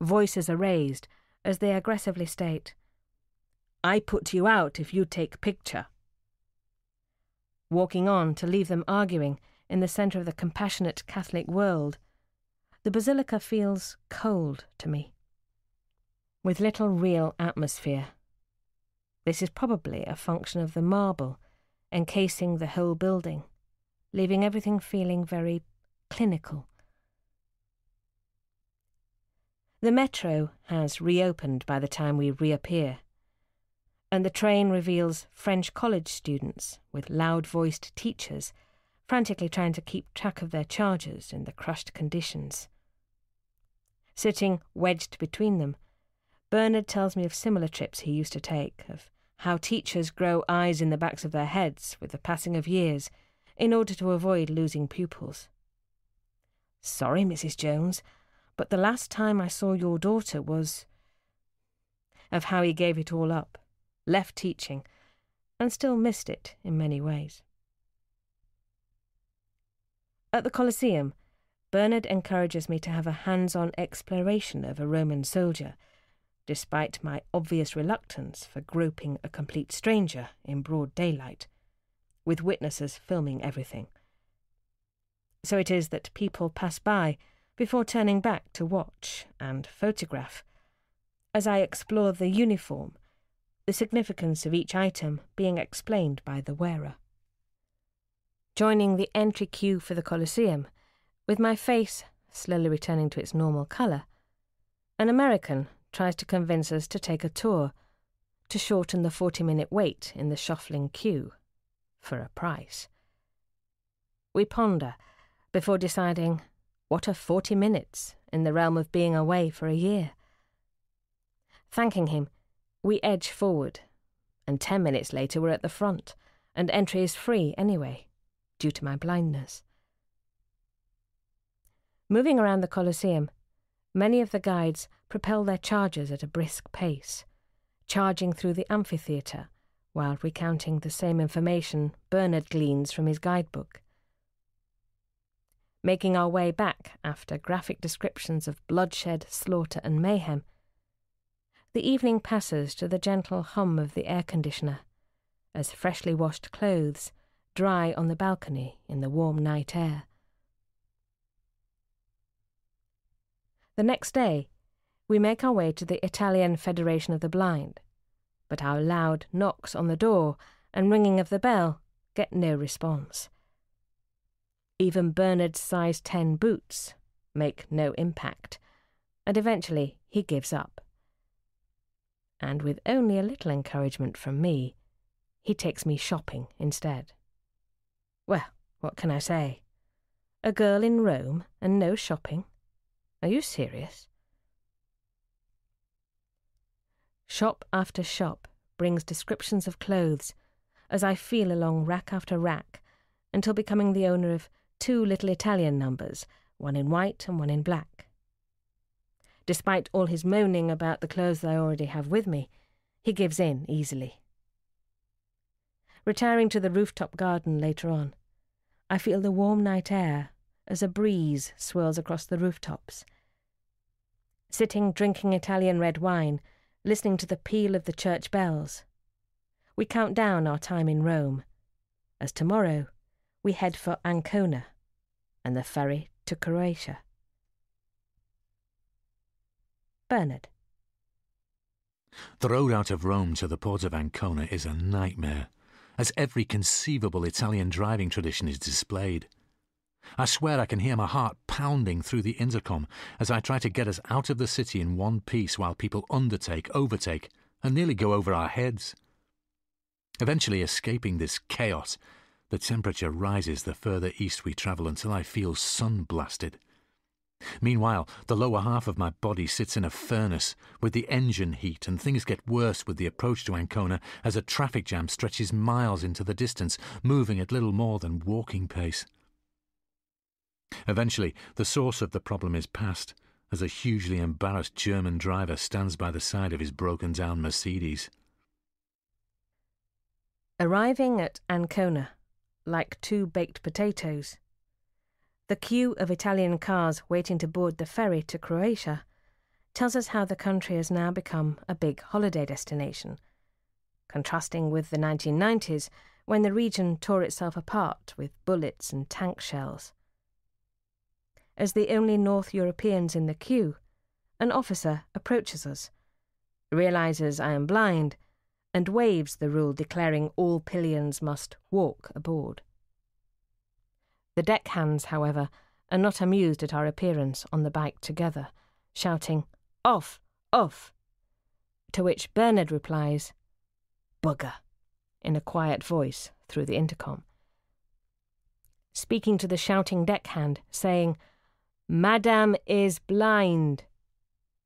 [SPEAKER 1] Voices are raised as they aggressively state, I put you out if you take picture. Walking on to leave them arguing in the centre of the compassionate Catholic world, the basilica feels cold to me, with little real atmosphere. This is probably a function of the marble encasing the whole building, leaving everything feeling very clinical. The metro has reopened by the time we reappear, and the train reveals French college students with loud voiced teachers frantically trying to keep track of their charges in the crushed conditions. Sitting wedged between them, Bernard tells me of similar trips he used to take, of how teachers grow eyes in the backs of their heads with the passing of years in order to avoid losing pupils. Sorry, Mrs. Jones, but the last time I saw your daughter was. of how he gave it all up, left teaching, and still missed it in many ways. At the Colosseum, Bernard encourages me to have a hands on exploration of a Roman soldier, despite my obvious reluctance for groping a complete stranger in broad daylight, with witnesses filming everything. So it is that people pass by before turning back to watch and photograph, as I explore the uniform, the significance of each item being explained by the wearer. Joining the entry queue for the Colosseum, with my face slowly returning to its normal colour, An American tries to convince us to take a tour, to shorten the 40 minute wait in the shuffling queue, for a price. We ponder before deciding what are 40 minutes in the realm of being away for a year. Thanking him, we edge forward, and 10 minutes later we're at the front, and entry is free anyway, due to my blindness. Moving around the Colosseum, many of the guides propel their chargers at a brisk pace, charging through the amphitheatre while recounting the same information Bernard gleans from his guidebook. Making our way back after graphic descriptions of bloodshed, slaughter, and mayhem, the evening passes to the gentle hum of the air conditioner as freshly washed clothes dry on the balcony in the warm night air. The next day, we make our way to the Italian Federation of the Blind, but our loud knocks on the door and ringing of the bell get no response. Even Bernard's size 10 boots make no impact, and eventually he gives up. And with only a little encouragement from me, he takes me shopping instead. Well, what can I say? A girl in Rome and no shopping? Are you serious? Shop after shop brings descriptions of clothes as I feel along rack after rack until becoming the owner of two little Italian numbers, one in white and one in black. Despite all his moaning about the clothes I already have with me, he gives in easily. Retiring to the rooftop garden later on, I feel the warm night air as a breeze swirls across the rooftops. Sitting drinking Italian red wine, listening to the peal of the church bells, we count down our time in Rome, as tomorrow we head for Ancona and the ferry to Croatia. Bernard.
[SPEAKER 4] The road out of Rome to the port of Ancona is a nightmare, as every conceivable Italian driving tradition is displayed. I swear I can hear my heart pounding through the intercom as I try to get us out of the city in one piece while people undertake, overtake, and nearly go over our heads. Eventually escaping this chaos, the temperature rises the further east we travel until I feel sun blasted. Meanwhile, the lower half of my body sits in a furnace with the engine heat, and things get worse with the approach to Ancona as a traffic jam stretches miles into the distance, moving at little more than walking pace. Eventually, the source of the problem is past, as a hugely embarrassed German driver stands by the side of his broken down Mercedes.
[SPEAKER 1] Arriving at Ancona, like two baked potatoes, the queue of Italian cars waiting to board the ferry to Croatia tells us how the country has now become a big holiday destination, contrasting with the 1990s when the region tore itself apart with bullets and tank shells. As the only North Europeans in the queue, an officer approaches us, realizes I am blind, and waives the rule declaring all pillions must walk aboard. The deckhands, however, are not amused at our appearance on the bike together, shouting, Off! Off! To which Bernard replies, Bugger, in a quiet voice through the intercom. Speaking to the shouting deckhand, saying, Madame is blind,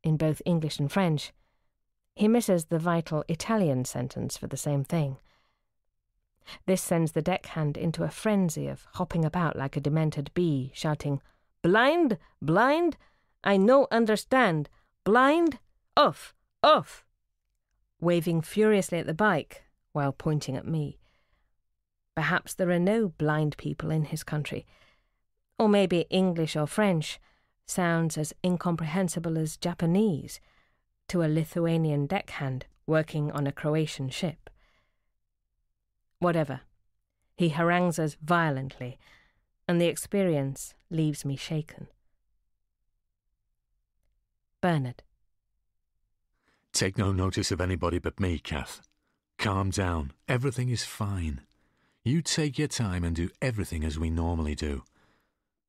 [SPEAKER 1] in both English and French, he misses the vital Italian sentence for the same thing. This sends the deckhand into a frenzy of hopping about like a demented bee, shouting, Blind! Blind! I no understand! Blind! Off! Off! Waving furiously at the bike while pointing at me. Perhaps there are no blind people in his country. Or maybe English or French sounds as incomprehensible as Japanese to a Lithuanian deckhand working on a Croatian ship. Whatever. He harangues us violently, and the experience leaves me shaken. Bernard.
[SPEAKER 4] Take no notice of anybody but me, Kath. Calm down. Everything is fine. You take your time and do everything as we normally do.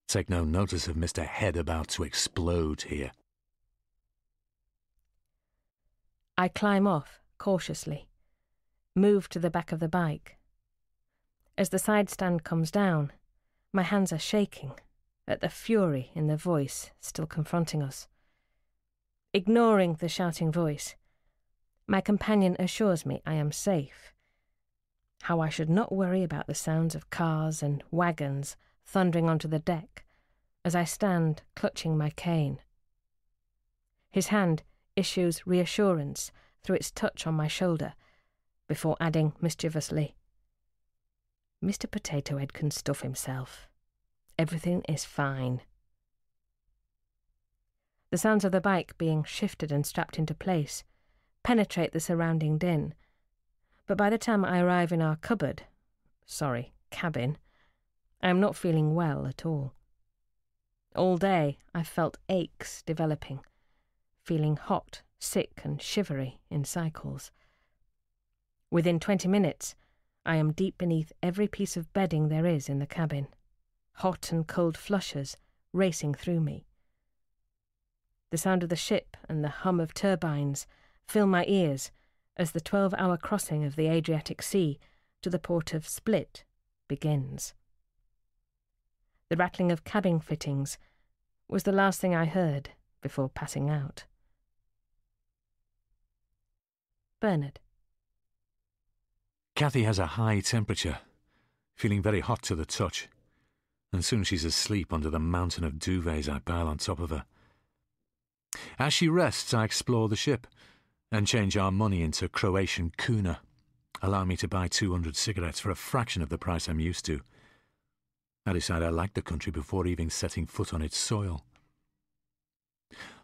[SPEAKER 4] Take no notice of Mr. Head about to explode here.
[SPEAKER 1] I climb off cautiously, move to the back of the bike. As the side stand comes down, my hands are shaking at the fury in the voice still confronting us. Ignoring the shouting voice, my companion assures me I am safe. How I should not worry about the sounds of cars and wagons thundering onto the deck as I stand clutching my cane. His hand issues reassurance through its touch on my shoulder before adding mischievously, Mr. Potato Head can stuff himself. Everything is fine. The sounds of the bike being shifted and strapped into place penetrate the surrounding din, but by the time I arrive in our cupboard, sorry, cabin, I am not feeling well at all. All day I felt aches developing, feeling hot, sick, and shivery in cycles. Within twenty minutes, I am deep beneath every piece of bedding there is in the cabin, hot and cold flushes racing through me. The sound of the ship and the hum of turbines fill my ears as the 12 hour crossing of the Adriatic Sea to the port of Split begins. The rattling of cabin fittings was the last thing I heard before passing out. Bernard.
[SPEAKER 4] Cathy has a high temperature, feeling very hot to the touch, and soon she's asleep under the mountain of duvets I pile on top of her. As she rests, I explore the ship and change our money into Croatian kuna, allow me to buy 200 cigarettes for a fraction of the price I'm used to. I decide I like the country before even setting foot on its soil.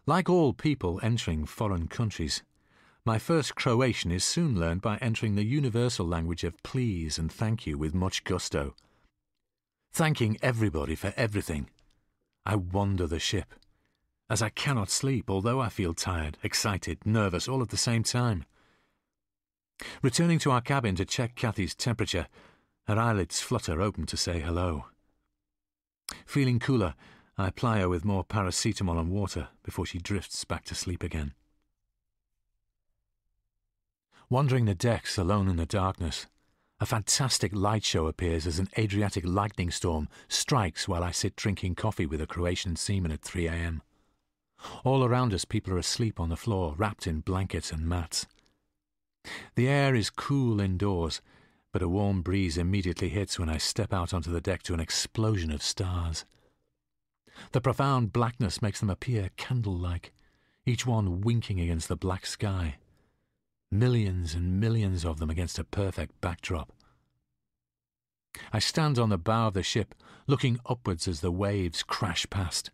[SPEAKER 4] Like all people entering foreign countries, my first Croatian is soon learned by entering the universal language of please and thank you with much gusto. Thanking everybody for everything. I wander the ship as I cannot sleep, although I feel tired, excited, nervous, all at the same time. Returning to our cabin to check Cathy's temperature, her eyelids flutter open to say hello. Feeling cooler, I apply her with more paracetamol and water before she drifts back to sleep again. Wandering the decks alone in the darkness, a fantastic light show appears as an Adriatic lightning storm strikes while I sit drinking coffee with a Croatian seaman at 3 a.m. All around us, people are asleep on the floor, wrapped in blankets and mats. The air is cool indoors, but a warm breeze immediately hits when I step out onto the deck to an explosion of stars. The profound blackness makes them appear candle like, each one winking against the black sky. Millions and millions of them against a perfect backdrop. I stand on the bow of the ship, looking upwards as the waves crash past.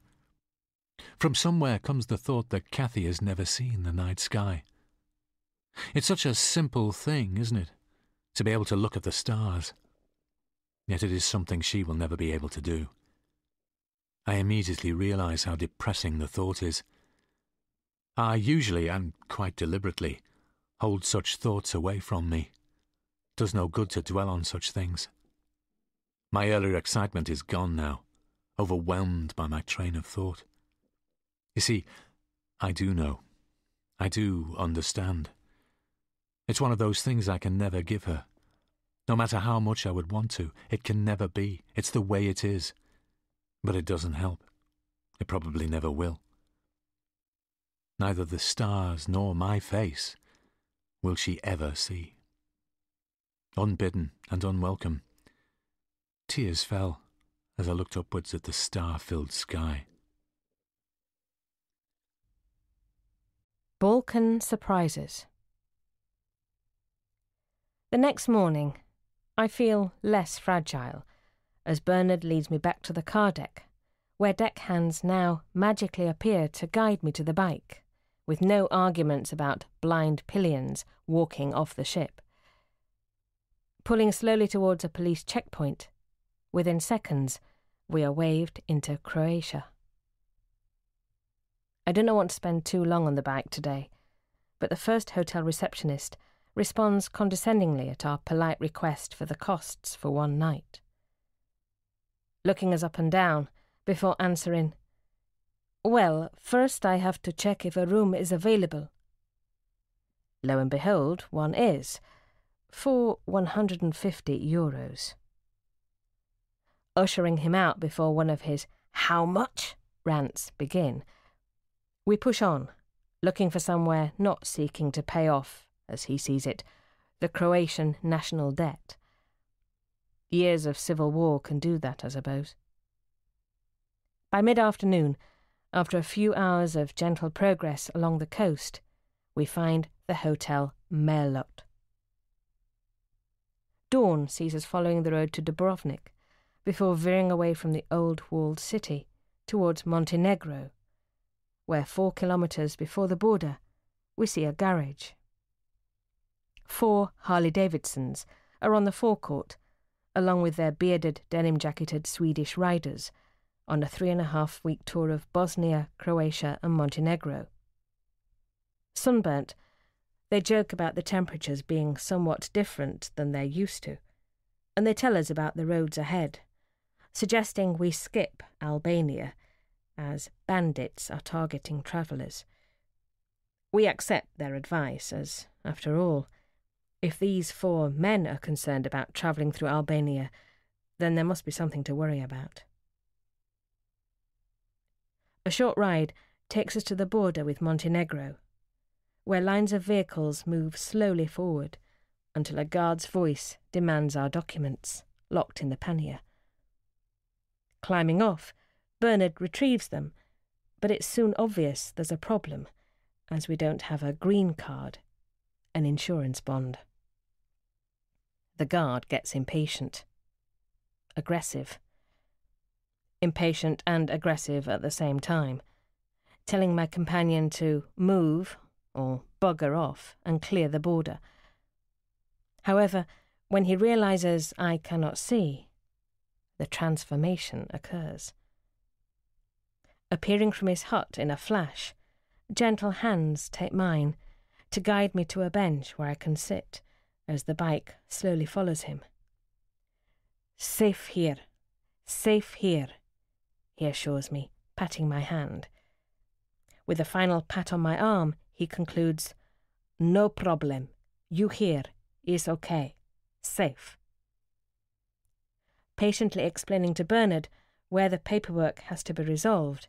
[SPEAKER 4] From somewhere comes the thought that Cathy has never seen the night sky. It's such a simple thing, isn't it? To be able to look at the stars. Yet it is something she will never be able to do. I immediately realize how depressing the thought is. I usually, and quite deliberately, hold such thoughts away from me. It does no good to dwell on such things. My earlier excitement is gone now, overwhelmed by my train of thought. You see, I do know. I do understand. It's one of those things I can never give her. No matter how much I would want to, it can never be. It's the way it is. But it doesn't help. It probably never will. Neither the stars nor my face will she ever see. Unbidden and unwelcome, tears fell as I looked upwards at the star filled sky.
[SPEAKER 1] Balkan Surprises. The next morning, I feel less fragile as Bernard leads me back to the car deck, where deckhands now magically appear to guide me to the bike, with no arguments about blind pillions walking off the ship. Pulling slowly towards a police checkpoint, within seconds, we are waved into Croatia. I do not want to spend too long on the bike today, but the first hotel receptionist responds condescendingly at our polite request for the costs for one night. Looking us up and down before answering, Well, first I have to check if a room is available. Lo and behold, one is, for 150 euros. Ushering him out before one of his how much rants begin, we push on, looking for somewhere not seeking to pay off, as he sees it, the Croatian national debt. Years of civil war can do that, I suppose. By mid afternoon, after a few hours of gentle progress along the coast, we find the Hotel Merlot. Dawn sees us following the road to Dubrovnik, before veering away from the old walled city towards Montenegro, where four kilometres before the border we see a garage. Four Harley Davidsons are on the forecourt, along with their bearded, denim jacketed Swedish riders, on a three and a half week tour of Bosnia, Croatia, and Montenegro. Sunburnt, they joke about the temperatures being somewhat different than they're used to, and they tell us about the roads ahead, suggesting we skip Albania, as bandits are targeting travellers. We accept their advice, as, after all, if these four men are concerned about travelling through Albania, then there must be something to worry about. A short ride takes us to the border with Montenegro, where lines of vehicles move slowly forward until a guard's voice demands our documents, locked in the pannier. Climbing off, Bernard retrieves them, but it's soon obvious there's a problem, as we don't have a green card, an insurance bond. The guard gets impatient, aggressive. Impatient and aggressive at the same time, telling my companion to move or bugger off and clear the border. However, when he realizes I cannot see, the transformation occurs. Appearing from his hut in a flash, gentle hands take mine to guide me to a bench where I can sit as the bike slowly follows him. Safe here, safe here, he assures me, patting my hand. With a final pat on my arm, he concludes, No problem. You here is okay. Safe. Patiently explaining to Bernard where the paperwork has to be resolved,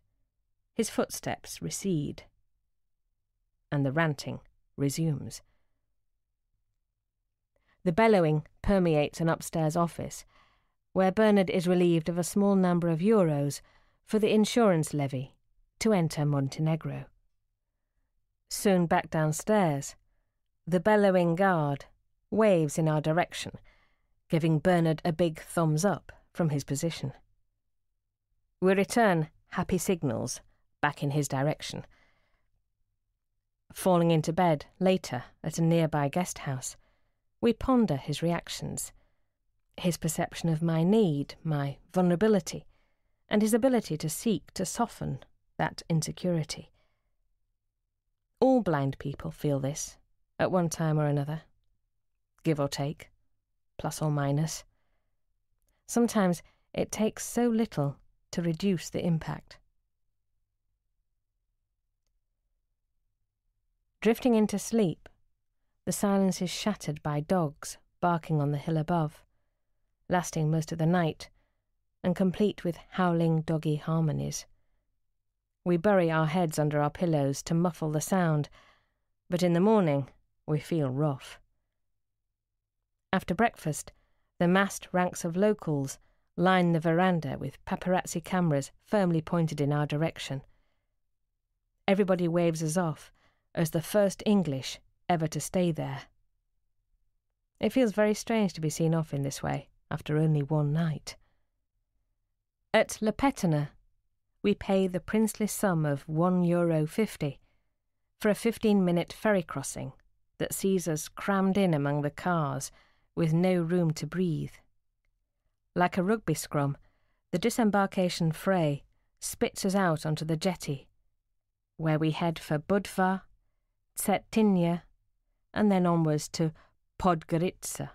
[SPEAKER 1] his footsteps recede. And the ranting resumes. The bellowing permeates an upstairs office, where Bernard is relieved of a small number of euros for the insurance levy to enter Montenegro. Soon back downstairs, the bellowing guard waves in our direction, giving Bernard a big thumbs up from his position. We return happy signals back in his direction. Falling into bed later at a nearby guest house, we ponder his reactions, his perception of my need, my vulnerability, and his ability to seek to soften that insecurity. All blind people feel this, at one time or another, give or take, plus or minus. Sometimes it takes so little to reduce the impact. Drifting into sleep, the silence is shattered by dogs barking on the hill above, lasting most of the night, and complete with howling doggy harmonies. We bury our heads under our pillows to muffle the sound, but in the morning we feel rough. After breakfast, the massed ranks of locals line the veranda with paparazzi cameras firmly pointed in our direction. Everybody waves us off as the first English ever to stay there. It feels very strange to be seen off in this way after only one night. At Le Lepetana, we pay the princely sum of one euro fifty for a fifteen minute ferry crossing that sees us crammed in among the cars with no room to breathe. Like a rugby scrum, the disembarkation fray spits us out onto the jetty, where we head for Budva, Cetinje, and then onwards to Podgorica.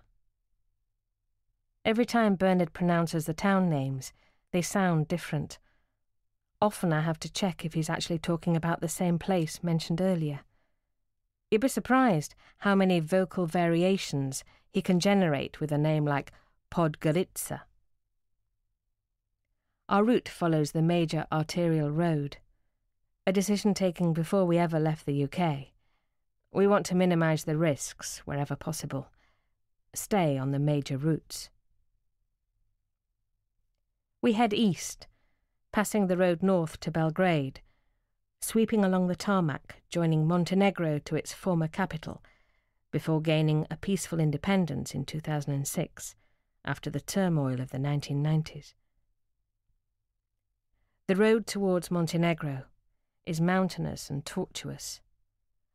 [SPEAKER 1] Every time Bernard pronounces the town names, they sound different. Often I have to check if he's actually talking about the same place mentioned earlier. You'd be surprised how many vocal variations he can generate with a name like Podgorica. Our route follows the major arterial road, a decision taken before we ever left the UK. We want to minimise the risks wherever possible. Stay on the major routes. We head east, passing the road north to Belgrade, sweeping along the tarmac, joining Montenegro to its former capital, before gaining a peaceful independence in 2006, after the turmoil of the 1990s. The road towards Montenegro is mountainous and tortuous,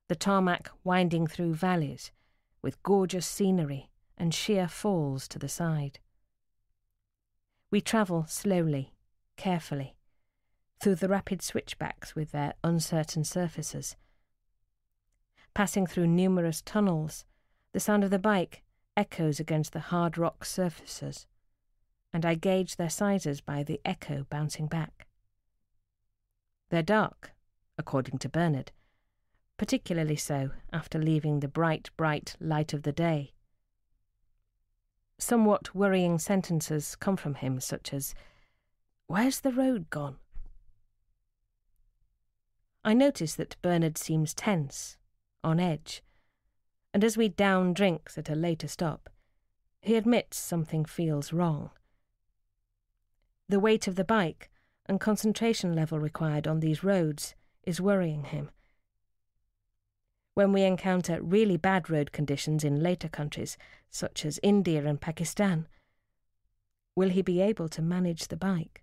[SPEAKER 1] the tarmac winding through valleys with gorgeous scenery and sheer falls to the side. We travel slowly, carefully, through the rapid switchbacks with their uncertain surfaces. Passing through numerous tunnels, the sound of the bike echoes against the hard rock surfaces, and I gauge their sizes by the echo bouncing back. They're dark, according to Bernard, particularly so after leaving the bright, bright light of the day. Somewhat worrying sentences come from him, such as, Where's the road gone? I notice that Bernard seems tense, on edge, and as we down drinks at a later stop, he admits something feels wrong. The weight of the bike and concentration level required on these roads is worrying him. When we encounter really bad road conditions in later countries, such as India and Pakistan, will he be able to manage the bike?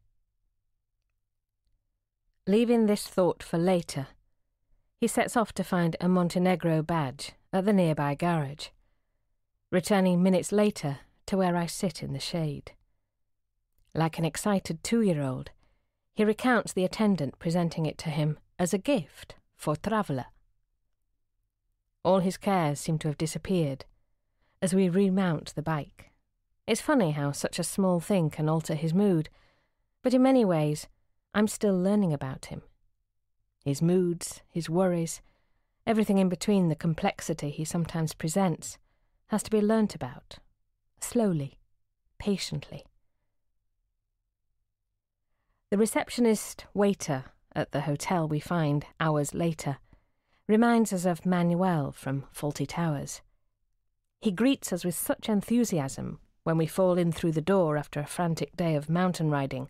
[SPEAKER 1] Leaving this thought for later, he sets off to find a Montenegro badge at the nearby garage, returning minutes later to where I sit in the shade. Like an excited two year old, he recounts the attendant presenting it to him as a gift for Traveller. All his cares seem to have disappeared as we remount the bike. It's funny how such a small thing can alter his mood, but in many ways, I'm still learning about him. His moods, his worries, everything in between the complexity he sometimes presents, has to be learnt about, slowly, patiently. The receptionist waiter at the hotel we find hours later reminds us of Manuel from Fawlty Towers. He greets us with such enthusiasm when we fall in through the door after a frantic day of mountain riding,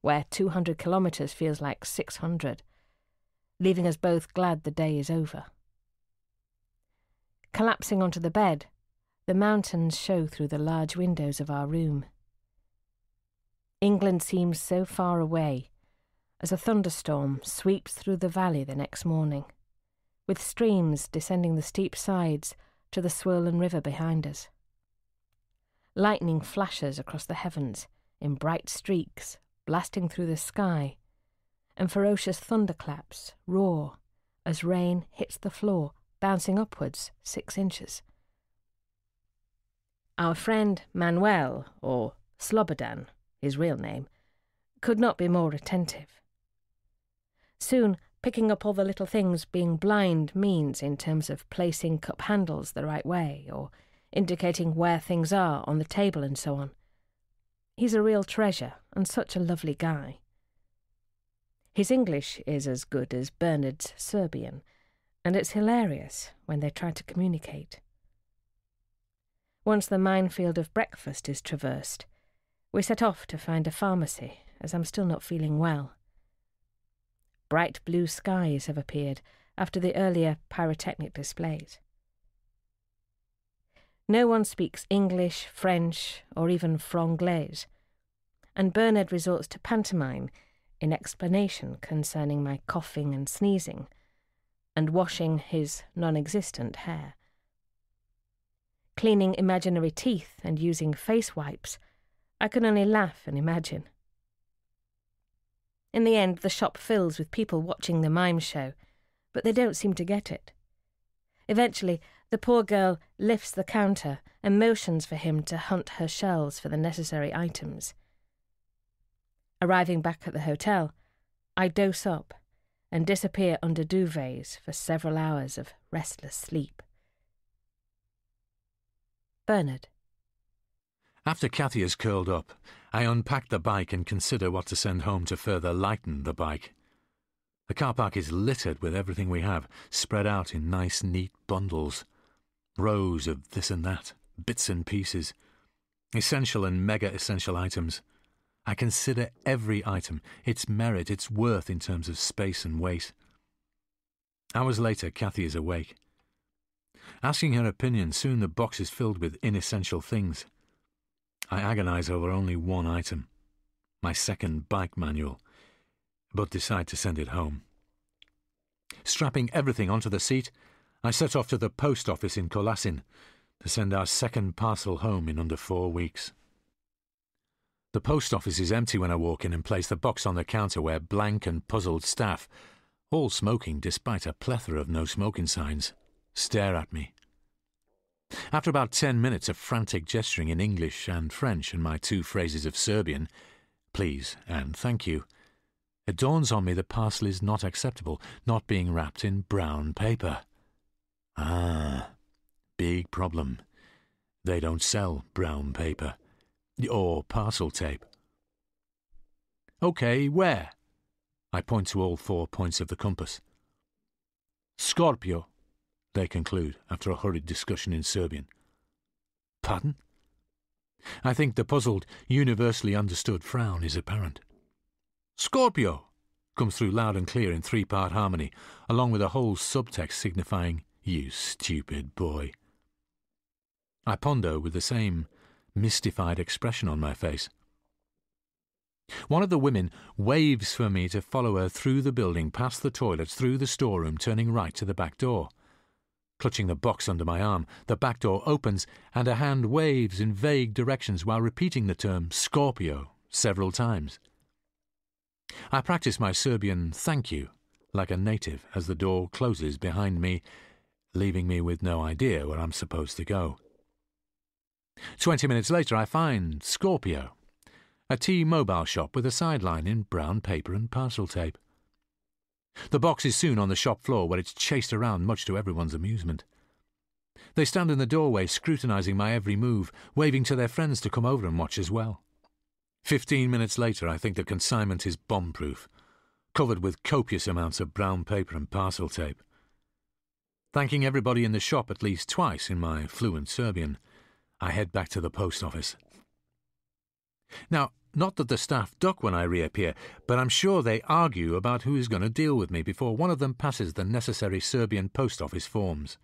[SPEAKER 1] where 200 kilometres feels like 600, leaving us both glad the day is over. Collapsing onto the bed, the mountains show through the large windows of our room. England seems so far away as a thunderstorm sweeps through the valley the next morning, with streams descending the steep sides to the swollen river behind us. Lightning flashes across the heavens in bright streaks, blasting through the sky, and ferocious thunderclaps roar as rain hits the floor, bouncing upwards six inches. Our friend Manuel, or Slobodan, his real name, could not be more attentive. Soon, picking up all the little things being blind means in terms of placing cup handles the right way, or indicating where things are on the table and so on. He's a real treasure, and such a lovely guy. His English is as good as Bernard's Serbian, and it's hilarious when they try to communicate. Once the minefield of breakfast is traversed, we set off to find a pharmacy, as I'm still not feeling well. Bright blue skies have appeared after the earlier pyrotechnic displays. No one speaks English, French, or even Franglais, and Bernard resorts to pantomime in explanation concerning my coughing and sneezing, and washing his non existent hair. Cleaning imaginary teeth and using face wipes I can only laugh and imagine. In the end, the shop fills with people watching the mime show, but they don't seem to get it. Eventually, the poor girl lifts the counter and motions for him to hunt her shelves for the necessary items. Arriving back at the hotel, I dose up and disappear under duvets for several hours of restless sleep. Bernard.
[SPEAKER 4] After Cathy has curled up, I unpack the bike and consider what to send home to further lighten the bike. The car park is littered with everything we have, spread out in nice, neat bundles. Rows of this and that, bits and pieces. Essential and mega essential items. I consider every item, its merit, its worth in terms of space and weight. Hours later, Cathy is awake. Asking her opinion, soon the box is filled with inessential things. I agonize over only one item my second bike manual, but decide to send it home. Strapping everything onto the seat, I set off to the post office in Kolasin to send our second parcel home in under four weeks. The post office is empty when I walk in and place the box on the counter where blank and puzzled staff, all smoking despite a plethora of no smoking signs, stare at me. After about ten minutes of frantic gesturing in English and French and my two phrases of Serbian, please and thank you, it dawns on me the parcel is not acceptable, not being wrapped in brown paper. Ah, big problem. They don't sell brown paper or parcel tape. OK, where? I point to all four points of the compass. Scorpio, they conclude after a hurried discussion in Serbian. Pardon? I think the puzzled, universally understood frown is apparent. Scorpio comes through loud and clear in three part harmony, along with a whole subtext signifying, You stupid boy. I ponder with the same mystified expression on my face. One of the women waves for me to follow her through the building, past the toilets, through the storeroom, turning right to the back door. Clutching the box under my arm, the back door opens and a hand waves in vague directions while repeating the term Scorpio several times. I practice my Serbian thank you like a native as the door closes behind me, leaving me with no idea where I'm supposed to go. Twenty minutes later, I find Scorpio, a T-Mobile shop with a sideline in brown paper and parcel tape. The box is soon on the shop floor where it's chased around much to everyone's amusement. They stand in the doorway scrutinizing my every move, waving to their friends to come over and watch as well. Fifteen minutes later, I think the consignment is bomb-proof, covered with copious amounts of brown paper and parcel tape. Thanking everybody in the shop at least twice in my fluent Serbian, I head back to the post office. Now, not that the staff duck when I reappear, but I'm sure they argue about who is going to deal with me before one of them passes the necessary Serbian post office forms.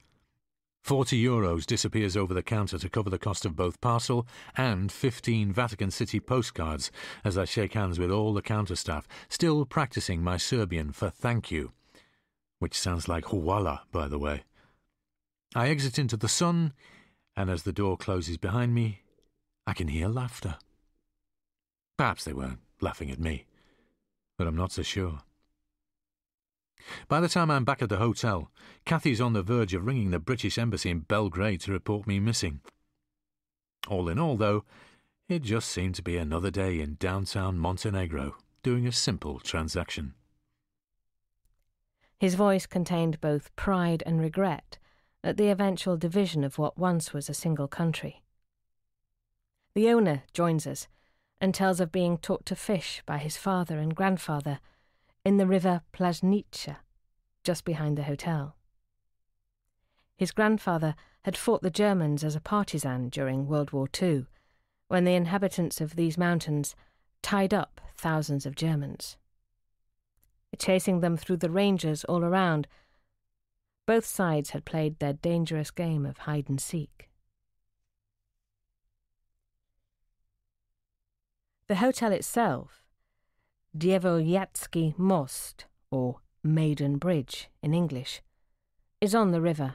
[SPEAKER 4] Forty euros disappears over the counter to cover the cost of both parcel and fifteen Vatican City postcards as I shake hands with all the counter staff, still practicing my Serbian for thank you, which sounds like hwala, by the way. I exit into the sun and as the door closes behind me, I can hear laughter. Perhaps they weren't laughing at me, but I'm not so sure. By the time I'm back at the hotel, Cathy's on the verge of ringing the British Embassy in Belgrade to report me missing. All in all, though, it just seemed to be another day in downtown Montenegro, doing a simple transaction.
[SPEAKER 1] His voice contained both pride and regret at the eventual division of what once was a single country. The owner joins us and tells of being taught to fish by his father and grandfather in the river Plaznica, just behind the hotel. His grandfather had fought the Germans as a partisan during World War II, when the inhabitants of these mountains tied up thousands of Germans. Chasing them through the ranges all around both sides had played their dangerous game of hide and seek. The hotel itself, Dievojatsky Most, or Maiden Bridge in English, is on the river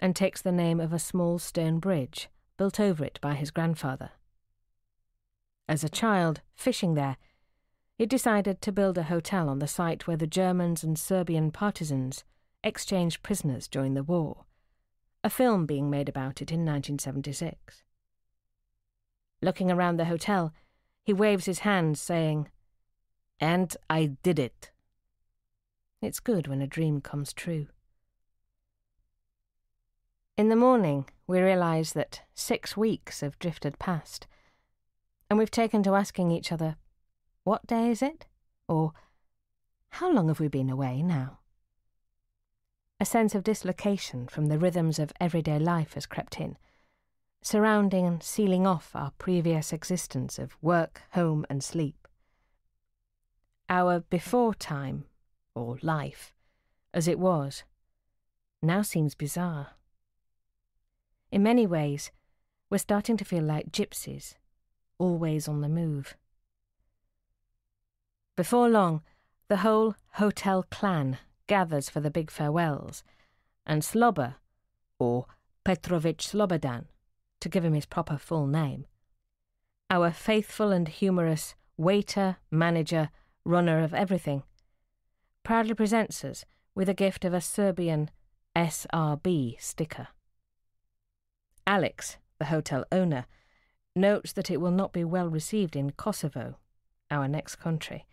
[SPEAKER 1] and takes the name of a small stone bridge built over it by his grandfather. As a child, fishing there, he decided to build a hotel on the site where the Germans and Serbian partisans exchanged prisoners during the war, a film being made about it in 1976. Looking around the hotel, he waves his hand, saying, And I did it. It's good when a dream comes true. In the morning, we realise that six weeks have drifted past, and we've taken to asking each other, What day is it? Or, How long have we been away now? A sense of dislocation from the rhythms of everyday life has crept in, surrounding and sealing off our previous existence of work, home, and sleep. Our before time, or life, as it was, now seems bizarre. In many ways, we're starting to feel like gypsies, always on the move. Before long, the whole hotel clan gathers for the big farewells, and Slobber, or Petrovich Slobodan, to give him his proper full name, our faithful and humorous waiter, manager, runner of everything, proudly presents us with a gift of a Serbian SRB sticker. Alex, the hotel owner, notes that it will not be well received in Kosovo, our next country,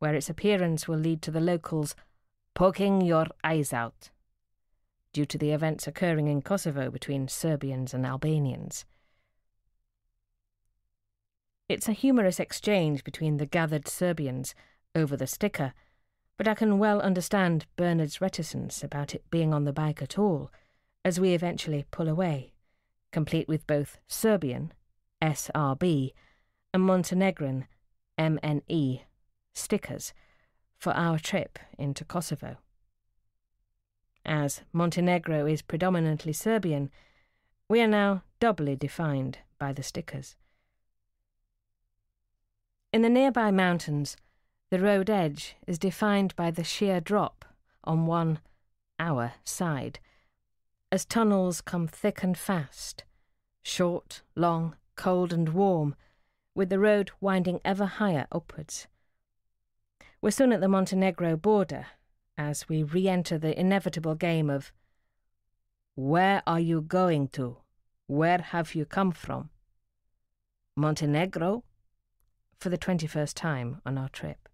[SPEAKER 1] where its appearance will lead to the locals poking your eyes out, due to the events occurring in Kosovo between Serbians and Albanians. It's a humorous exchange between the gathered Serbians over the sticker, but I can well understand Bernard's reticence about it being on the bike at all, as we eventually pull away complete with both Serbian, SRB, and Montenegrin, MNE, stickers for our trip into Kosovo. As Montenegro is predominantly Serbian, we are now doubly defined by the stickers. In the nearby mountains, the road edge is defined by the sheer drop on one, our side, as tunnels come thick and fast, short, long, cold, and warm, with the road winding ever higher upwards. We're soon at the Montenegro border as we re enter the inevitable game of Where are you going to? Where have you come from? Montenegro? For the 21st time on our trip.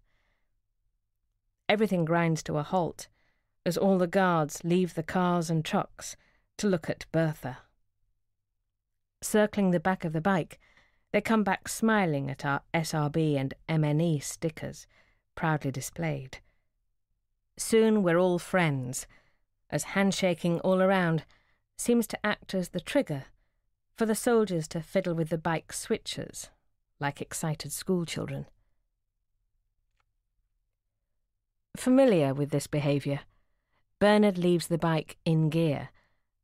[SPEAKER 1] Everything grinds to a halt as all the guards leave the cars and trucks to look at Bertha. Circling the back of the bike, they come back smiling at our SRB and MNE stickers, proudly displayed. Soon we're all friends, as handshaking all around seems to act as the trigger for the soldiers to fiddle with the bike switches, like excited schoolchildren. Familiar with this behaviour, Bernard leaves the bike in gear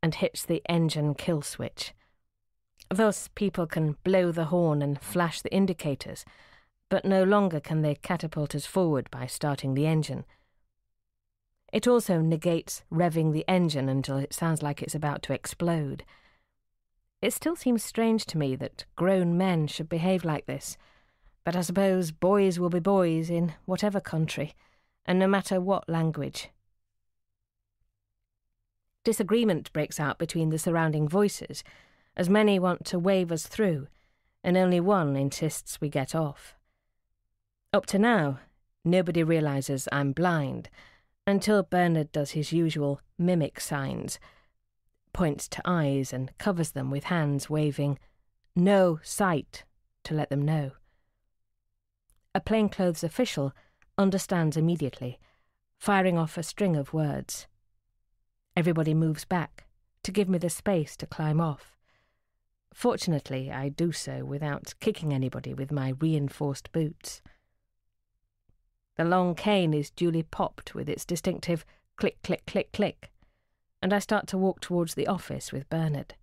[SPEAKER 1] and hits the engine kill switch. Thus, people can blow the horn and flash the indicators, but no longer can they catapult us forward by starting the engine. It also negates revving the engine until it sounds like it's about to explode. It still seems strange to me that grown men should behave like this, but I suppose boys will be boys in whatever country, and no matter what language. Disagreement breaks out between the surrounding voices, as many want to wave us through, and only one insists we get off. Up to now, nobody realises I'm blind, until Bernard does his usual mimic signs, points to eyes and covers them with hands waving, No sight, to let them know. A plainclothes official understands immediately, firing off a string of words. Everybody moves back to give me the space to climb off. Fortunately, I do so without kicking anybody with my reinforced boots. The long cane is duly popped with its distinctive click, click, click, click, and I start to walk towards the office with Bernard.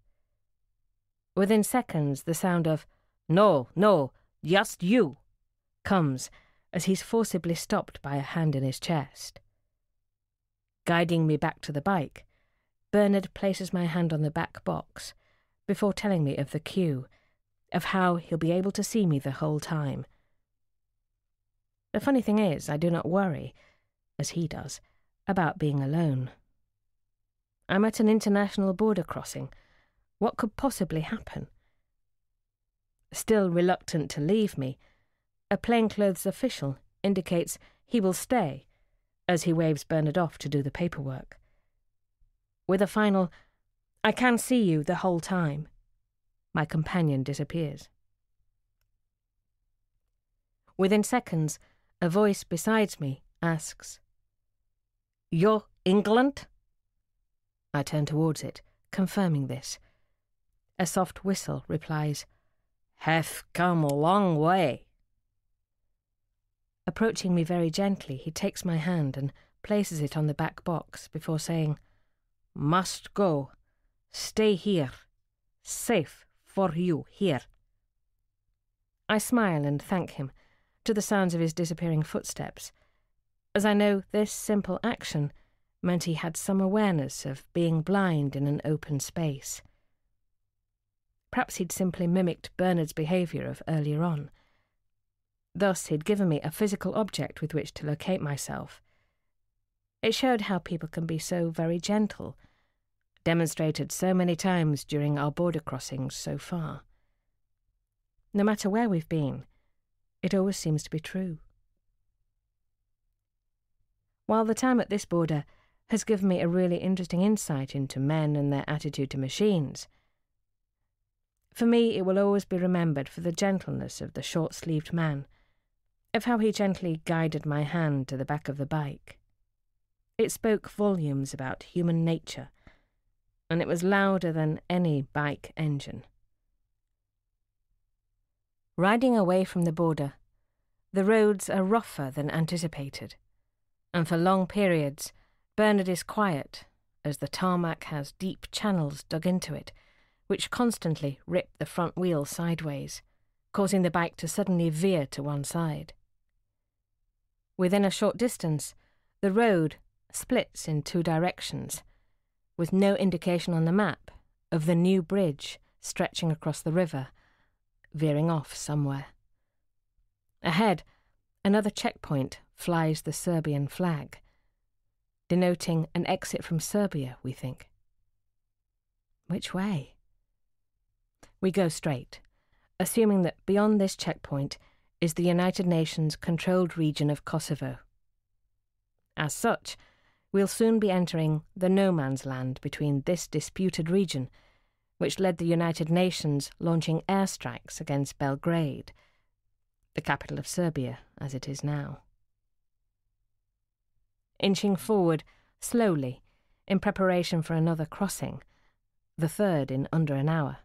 [SPEAKER 1] Within seconds, the sound of, No, no, just you, comes as he's forcibly stopped by a hand in his chest. Guiding me back to the bike, Bernard places my hand on the back box before telling me of the queue, of how he'll be able to see me the whole time. The funny thing is, I do not worry, as he does, about being alone. I'm at an international border crossing. What could possibly happen? Still reluctant to leave me, a plainclothes official indicates he will stay as he waves Bernard off to do the paperwork. With a final, I can see you the whole time, my companion disappears. Within seconds, a voice beside me asks, You're England? I turn towards it, confirming this. A soft whistle replies, Have come a long way. Approaching me very gently, he takes my hand and places it on the back box before saying, Must go. Stay here. Safe for you here. I smile and thank him, to the sounds of his disappearing footsteps, as I know this simple action meant he had some awareness of being blind in an open space. Perhaps he'd simply mimicked Bernard's behaviour of earlier on. Thus, he'd given me a physical object with which to locate myself. It showed how people can be so very gentle, demonstrated so many times during our border crossings so far. No matter where we've been, it always seems to be true. While the time at this border has given me a really interesting insight into men and their attitude to machines, for me it will always be remembered for the gentleness of the short sleeved man, of how he gently guided my hand to the back of the bike. It spoke volumes about human nature, and it was louder than any bike engine. Riding away from the border, the roads are rougher than anticipated, and for long periods, Bernard is quiet as the tarmac has deep channels dug into it, which constantly rip the front wheel sideways, causing the bike to suddenly veer to one side. Within a short distance, the road splits in two directions, with no indication on the map of the new bridge stretching across the river veering off somewhere. Ahead, another checkpoint flies the Serbian flag, denoting an exit from Serbia, we think. Which way? We go straight, assuming that beyond this checkpoint is the United Nations controlled region of Kosovo. As such, we'll soon be entering the no man's land between this disputed region which led the United Nations launching airstrikes against Belgrade, the capital of Serbia as it is now. Inching forward, slowly, in preparation for another crossing, the third in under an hour.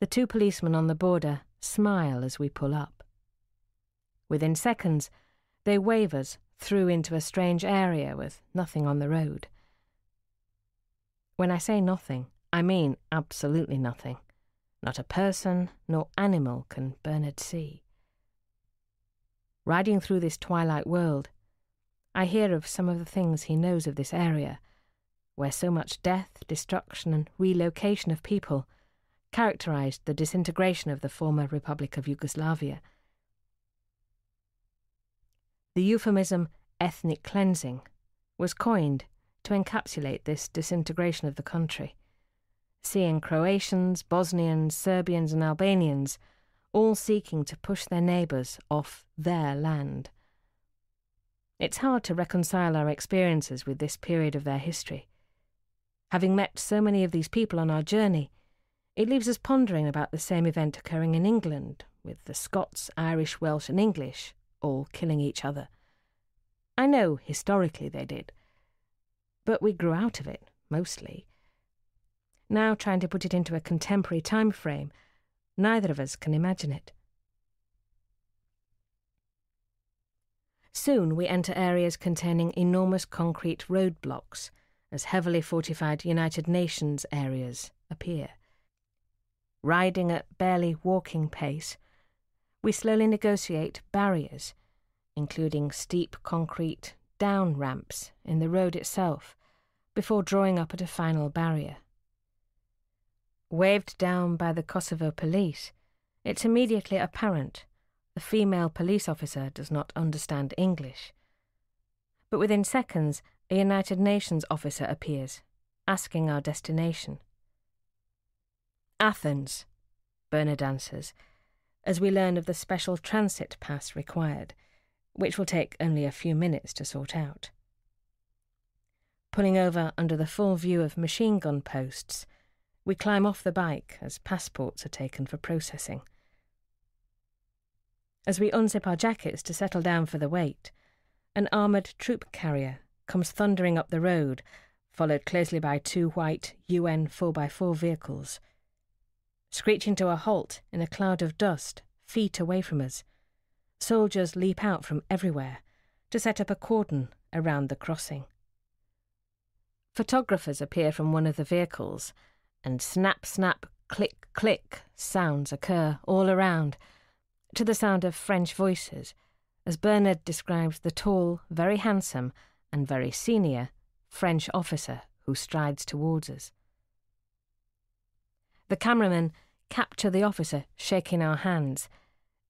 [SPEAKER 1] The two policemen on the border smile as we pull up. Within seconds, they wave us through into a strange area with nothing on the road. When I say nothing, I mean absolutely nothing. Not a person nor animal can Bernard see. Riding through this twilight world, I hear of some of the things he knows of this area, where so much death, destruction, and relocation of people characterized the disintegration of the former Republic of Yugoslavia. The euphemism ethnic cleansing was coined to encapsulate this disintegration of the country seeing Croatians, Bosnians, Serbians, and Albanians all seeking to push their neighbours off their land. It's hard to reconcile our experiences with this period of their history. Having met so many of these people on our journey, it leaves us pondering about the same event occurring in England, with the Scots, Irish, Welsh, and English all killing each other. I know historically they did, but we grew out of it, mostly now trying to put it into a contemporary time frame, neither of us can imagine it. Soon we enter areas containing enormous concrete roadblocks as heavily fortified United Nations areas appear. Riding at barely walking pace, we slowly negotiate barriers, including steep concrete down ramps in the road itself, before drawing up at a final barrier. Waved down by the Kosovo police, it's immediately apparent the female police officer does not understand English. But within seconds, a United Nations officer appears, asking our destination. Athens, Bernard answers, as we learn of the special transit pass required, which will take only a few minutes to sort out. Pulling over under the full view of machine gun posts, we climb off the bike as passports are taken for processing. As we unzip our jackets to settle down for the wait, an armoured troop carrier comes thundering up the road, followed closely by two white UN 4x4 vehicles. Screeching to a halt in a cloud of dust, feet away from us, soldiers leap out from everywhere to set up a cordon around the crossing. Photographers appear from one of the vehicles, and snap, snap, click, click sounds occur all around, to the sound of French voices, as Bernard describes the tall, very handsome, and very senior French officer who strides towards us. The cameramen capture the officer shaking our hands,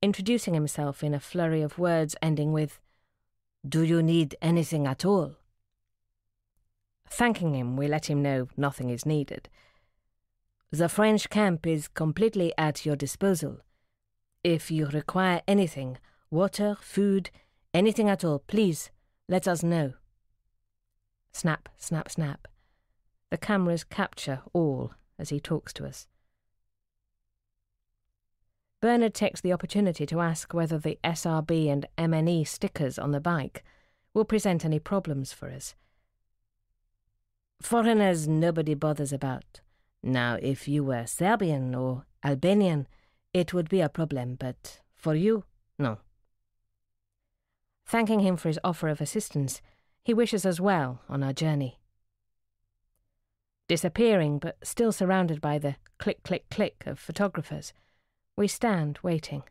[SPEAKER 1] introducing himself in a flurry of words ending with, Do you need anything at all? Thanking him, we let him know nothing is needed. The French camp is completely at your disposal. If you require anything, water, food, anything at all, please let us know. Snap, snap, snap. The cameras capture all as he talks to us. Bernard takes the opportunity to ask whether the SRB and MNE stickers on the bike will present any problems for us. Foreigners nobody bothers about. Now, if you were Serbian or Albanian, it would be a problem, but for you, no. Thanking him for his offer of assistance, he wishes us well on our journey. Disappearing, but still surrounded by the click, click, click of photographers, we stand waiting.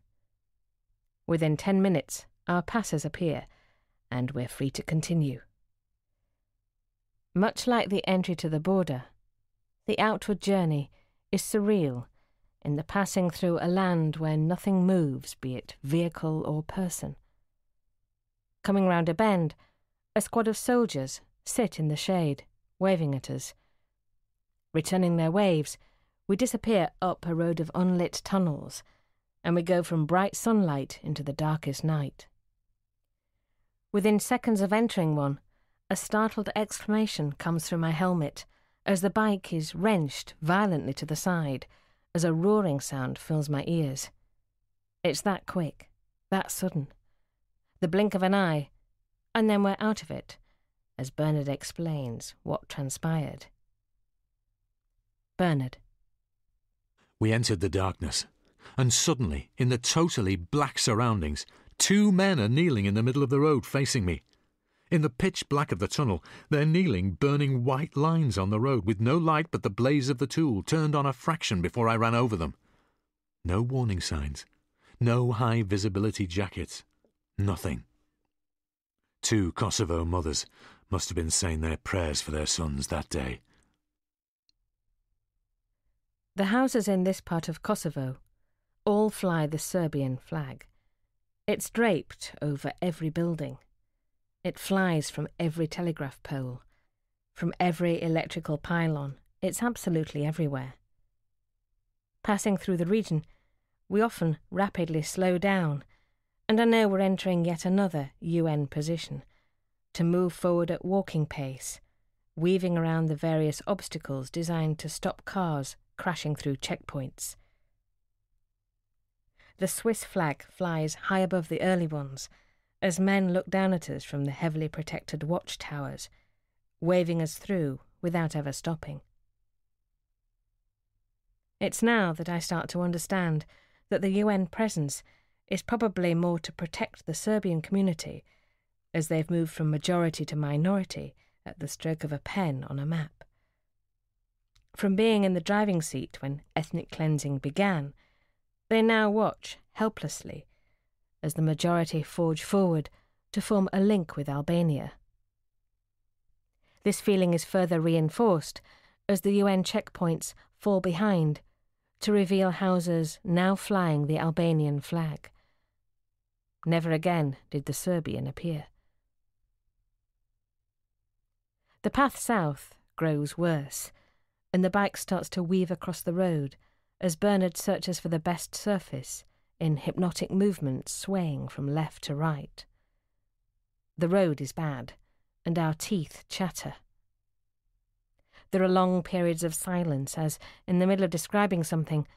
[SPEAKER 1] Within ten minutes, our passes appear, and we're free to continue. Much like the entry to the border, the outward journey is surreal in the passing through a land where nothing moves, be it vehicle or person. Coming round a bend, a squad of soldiers sit in the shade, waving at us. Returning their waves, we disappear up a road of unlit tunnels, and we go from bright sunlight into the darkest night. Within seconds of entering one, a startled exclamation comes through my helmet as the bike is wrenched violently to the side as a roaring sound fills my ears. It's that quick, that sudden. The blink of an eye, and then we're out of it, as Bernard explains what transpired. Bernard.
[SPEAKER 4] We entered the darkness, and suddenly, in the totally black surroundings, two men are kneeling in the middle of the road facing me. In the pitch black of the tunnel, they're kneeling, burning white lines on the road, with no light but the blaze of the tool turned on a fraction before I ran over them. No warning signs, no high visibility jackets, nothing. Two Kosovo mothers must have been saying their prayers for their sons that day.
[SPEAKER 1] The houses in this part of Kosovo all fly the Serbian flag. It's draped over every building. It flies from every telegraph pole, from every electrical pylon. It's absolutely everywhere. Passing through the region, we often rapidly slow down, and I know we're entering yet another UN position to move forward at walking pace, weaving around the various obstacles designed to stop cars crashing through checkpoints. The Swiss flag flies high above the early ones as men look down at us from the heavily protected watchtowers, waving us through without ever stopping. It's now that I start to understand that the UN presence is probably more to protect the Serbian community as they've moved from majority to minority at the stroke of a pen on a map from being in the driving seat when ethnic cleansing began, they now watch helplessly as the majority forge forward to form a link with Albania. This feeling is further reinforced as the UN checkpoints fall behind to reveal houses now flying the Albanian flag. Never again did the Serbian appear. The path south grows worse and the bike starts to weave across the road as Bernard searches for the best surface in hypnotic movements swaying from left to right. The road is bad, and our teeth chatter. There are long periods of silence as, in the middle of describing something,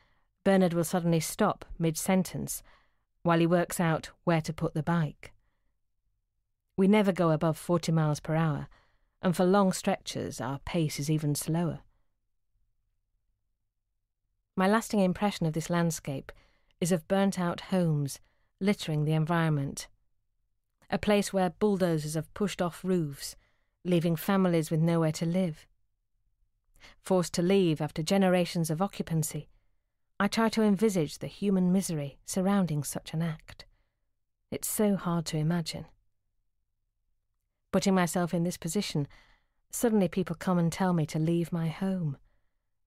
[SPEAKER 1] Bernard will suddenly stop mid sentence while he works out where to put the bike. We never go above 40 miles per hour, and for long stretches our pace is even slower. My lasting impression of this landscape is of burnt out homes littering the environment. A place where bulldozers have pushed off roofs, leaving families with nowhere to live. Forced to leave after generations of occupancy, I try to envisage the human misery surrounding such an act. It's so hard to imagine. Putting myself in this position, suddenly people come and tell me to leave my home.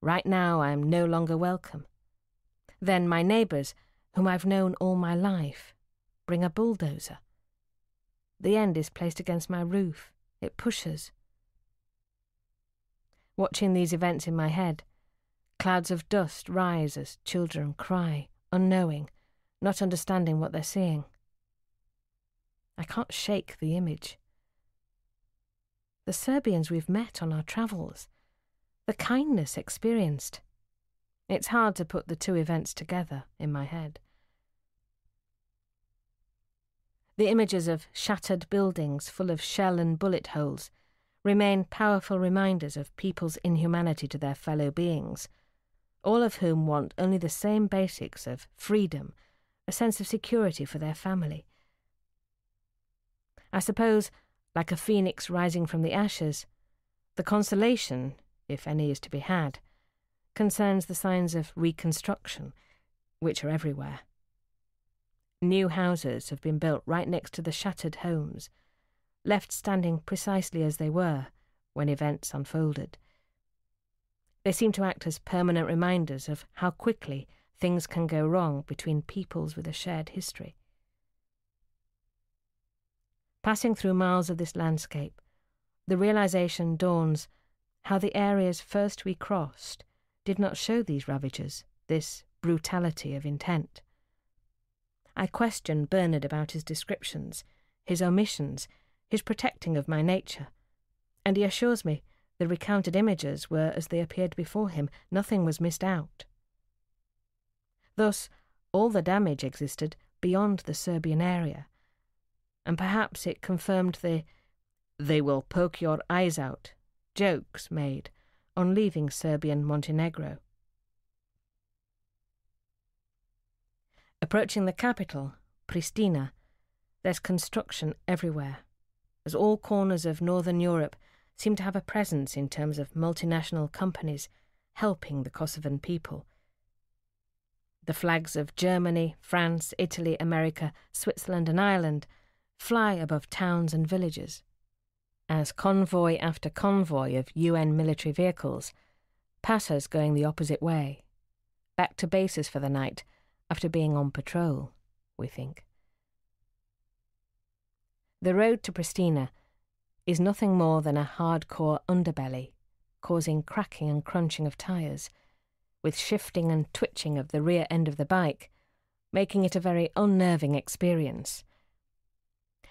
[SPEAKER 1] Right now I am no longer welcome. Then my neighbours, whom I've known all my life, bring a bulldozer. The end is placed against my roof. It pushes. Watching these events in my head, clouds of dust rise as children cry, unknowing, not understanding what they're seeing. I can't shake the image the Serbians we've met on our travels, the kindness experienced. It's hard to put the two events together in my head. The images of shattered buildings full of shell and bullet holes remain powerful reminders of people's inhumanity to their fellow beings, all of whom want only the same basics of freedom, a sense of security for their family. I suppose like a phoenix rising from the ashes, the consolation, if any is to be had, concerns the signs of reconstruction, which are everywhere. New houses have been built right next to the shattered homes, left standing precisely as they were when events unfolded. They seem to act as permanent reminders of how quickly things can go wrong between peoples with a shared history. Passing through miles of this landscape, the realization dawns how the areas first we crossed did not show these ravages, this brutality of intent. I questioned Bernard about his descriptions, his omissions, his protecting of my nature, and he assures me the recounted images were as they appeared before him, nothing was missed out. Thus, all the damage existed beyond the Serbian area, and perhaps it confirmed the they will poke your eyes out jokes made on leaving Serbian Montenegro. Approaching the capital, Pristina, there's construction everywhere, as all corners of Northern Europe seem to have a presence in terms of multinational companies helping the Kosovan people. The flags of Germany, France, Italy, America, Switzerland, and Ireland fly above towns and villages. As convoy after convoy of UN military vehicles pass us going the opposite way, back to bases for the night after being on patrol, we think. The road to Pristina is nothing more than a hardcore underbelly, causing cracking and crunching of tyres, with shifting and twitching of the rear end of the bike, making it a very unnerving experience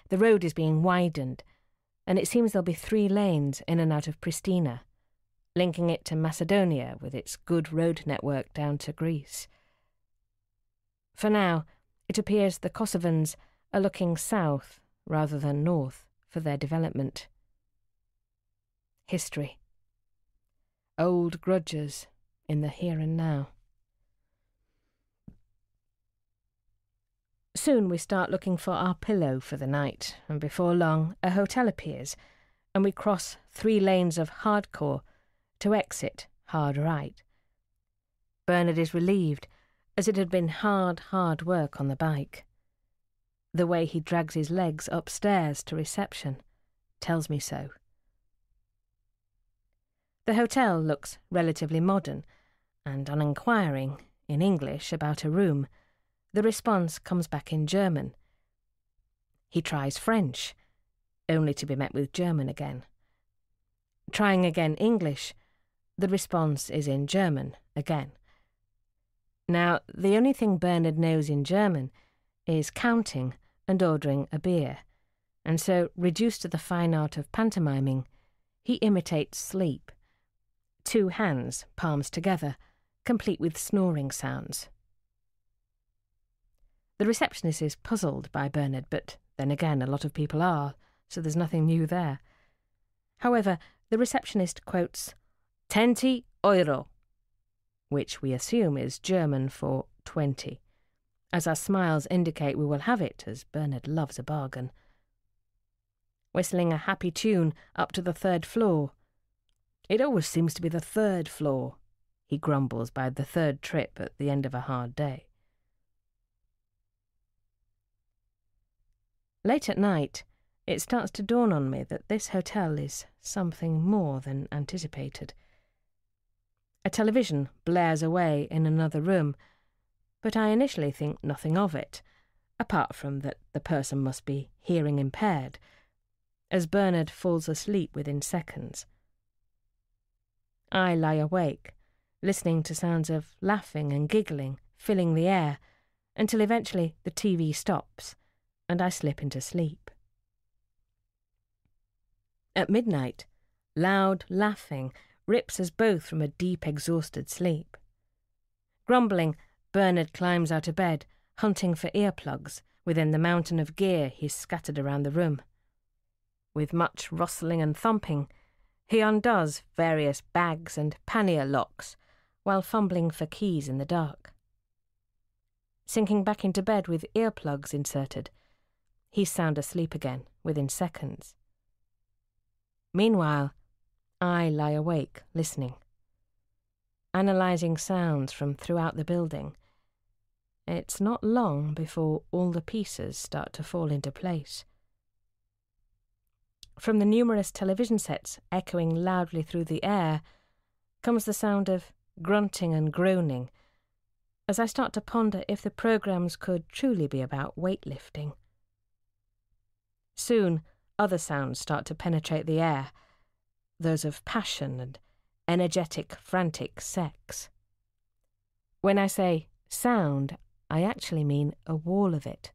[SPEAKER 1] the road is being widened, and it seems there'll be three lanes in and out of Pristina, linking it to Macedonia with its good road network down to Greece. For now, it appears the Kosovans are looking south rather than north for their development. History. Old grudges in the here and now. Soon we start looking for our pillow for the night, and before long a hotel appears, and we cross three lanes of hardcore to exit hard right. Bernard is relieved, as it had been hard, hard work on the bike. The way he drags his legs upstairs to reception tells me so. The hotel looks relatively modern, and on inquiring, in English, about a room, the response comes back in German. He tries French, only to be met with German again. Trying again English, the response is in German again. Now, the only thing Bernard knows in German is counting and ordering a beer, and so, reduced to the fine art of pantomiming, he imitates sleep. Two hands, palms together, complete with snoring sounds. The receptionist is puzzled by Bernard, but then again, a lot of people are, so there's nothing new there. However, the receptionist quotes Tenti Euro, which we assume is German for twenty, as our smiles indicate we will have it, as Bernard loves a bargain. Whistling a happy tune up to the third floor. It always seems to be the third floor, he grumbles by the third trip at the end of a hard day. Late at night, it starts to dawn on me that this hotel is something more than anticipated. A television blares away in another room, but I initially think nothing of it, apart from that the person must be hearing impaired, as Bernard falls asleep within seconds. I lie awake, listening to sounds of laughing and giggling filling the air, until eventually the TV stops and I slip into sleep. At midnight, loud laughing rips us both from a deep, exhausted sleep. Grumbling, Bernard climbs out of bed, hunting for earplugs within the mountain of gear he's scattered around the room. With much rustling and thumping, he undoes various bags and pannier locks while fumbling for keys in the dark. Sinking back into bed with earplugs inserted, he's sound asleep again within seconds. Meanwhile, I lie awake, listening, analysing sounds from throughout the building. It's not long before all the pieces start to fall into place. From the numerous television sets echoing loudly through the air comes the sound of grunting and groaning as I start to ponder if the programmes could truly be about weightlifting. Soon, other sounds start to penetrate the air, those of passion and energetic, frantic sex. When I say sound, I actually mean a wall of it,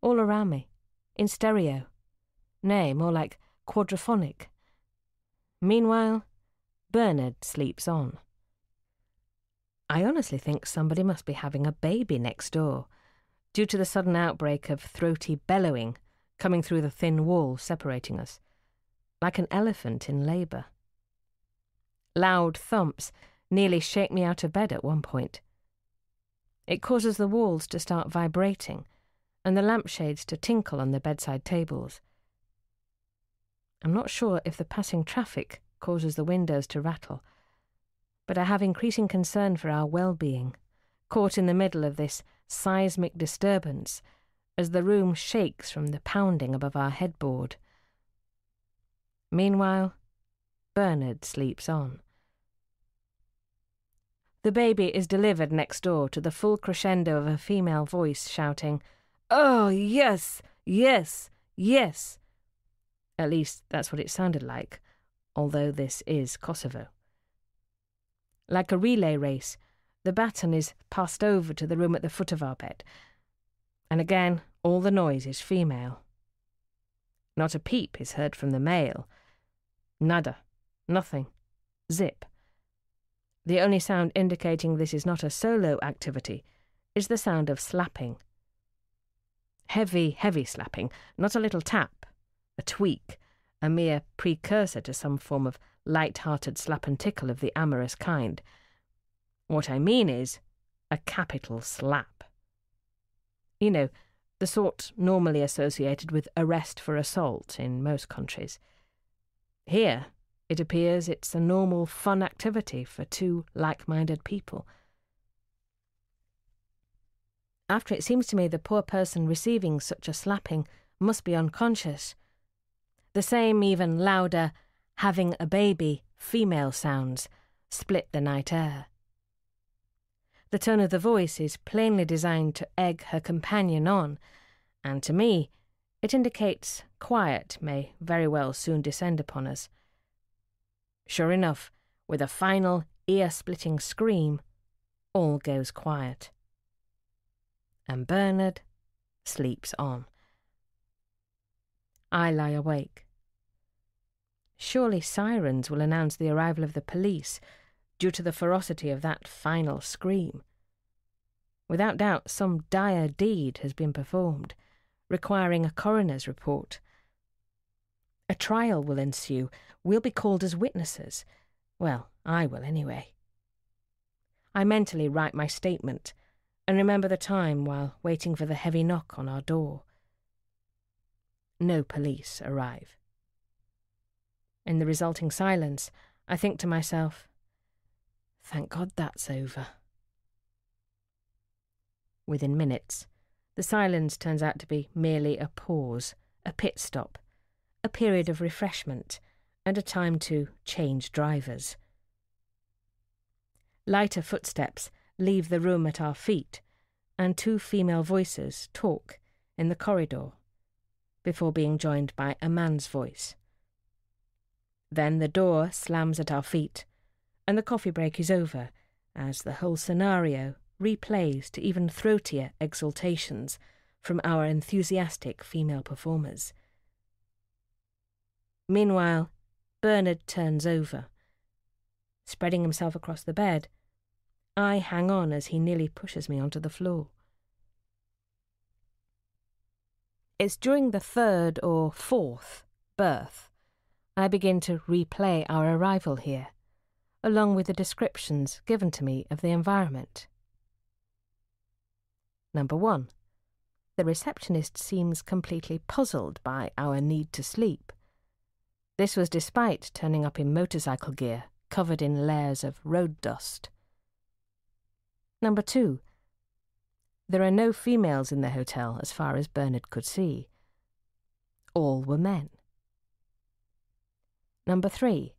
[SPEAKER 1] all around me, in stereo. Nay, more like quadraphonic. Meanwhile, Bernard sleeps on. I honestly think somebody must be having a baby next door, due to the sudden outbreak of throaty bellowing coming through the thin wall separating us, like an elephant in labour. Loud thumps nearly shake me out of bed at one point. It causes the walls to start vibrating and the lampshades to tinkle on the bedside tables. I'm not sure if the passing traffic causes the windows to rattle, but I have increasing concern for our well being, caught in the middle of this seismic disturbance as the room shakes from the pounding above our headboard. Meanwhile, Bernard sleeps on. The baby is delivered next door to the full crescendo of a female voice shouting, Oh, yes, yes, yes. At least that's what it sounded like, although this is Kosovo. Like a relay race, the baton is passed over to the room at the foot of our bed. And again, all the noise is female. Not a peep is heard from the male. Nada. Nothing. Zip. The only sound indicating this is not a solo activity is the sound of slapping. Heavy, heavy slapping, not a little tap, a tweak, a mere precursor to some form of light-hearted slap and tickle of the amorous kind. What I mean is a capital slap. You know, the sort normally associated with arrest for assault in most countries. Here, it appears it's a normal fun activity for two like minded people. After it seems to me the poor person receiving such a slapping must be unconscious. The same, even louder, having a baby, female sounds split the night air. The tone of the voice is plainly designed to egg her companion on, and to me, it indicates quiet may very well soon descend upon us. Sure enough, with a final ear splitting scream, all goes quiet. And Bernard sleeps on. I lie awake. Surely sirens will announce the arrival of the police due to the ferocity of that final scream. Without doubt, some dire deed has been performed, requiring a coroner's report. A trial will ensue. We'll be called as witnesses. Well, I will anyway. I mentally write my statement and remember the time while waiting for the heavy knock on our door. No police arrive. In the resulting silence, I think to myself, thank God that's over. Within minutes, the silence turns out to be merely a pause, a pit stop, a period of refreshment, and a time to change drivers. Lighter footsteps leave the room at our feet, and two female voices talk in the corridor before being joined by a man's voice. Then the door slams at our feet, and the coffee break is over as the whole scenario replays to even throatier exultations from our enthusiastic female performers. Meanwhile, Bernard turns over. Spreading himself across the bed, I hang on as he nearly pushes me onto the floor. It's during the third or fourth birth I begin to replay our arrival here, along with the descriptions given to me of the environment. Number one, the receptionist seems completely puzzled by our need to sleep. This was despite turning up in motorcycle gear, covered in layers of road dust. Number two, there are no females in the hotel as far as Bernard could see. All were men. Number three,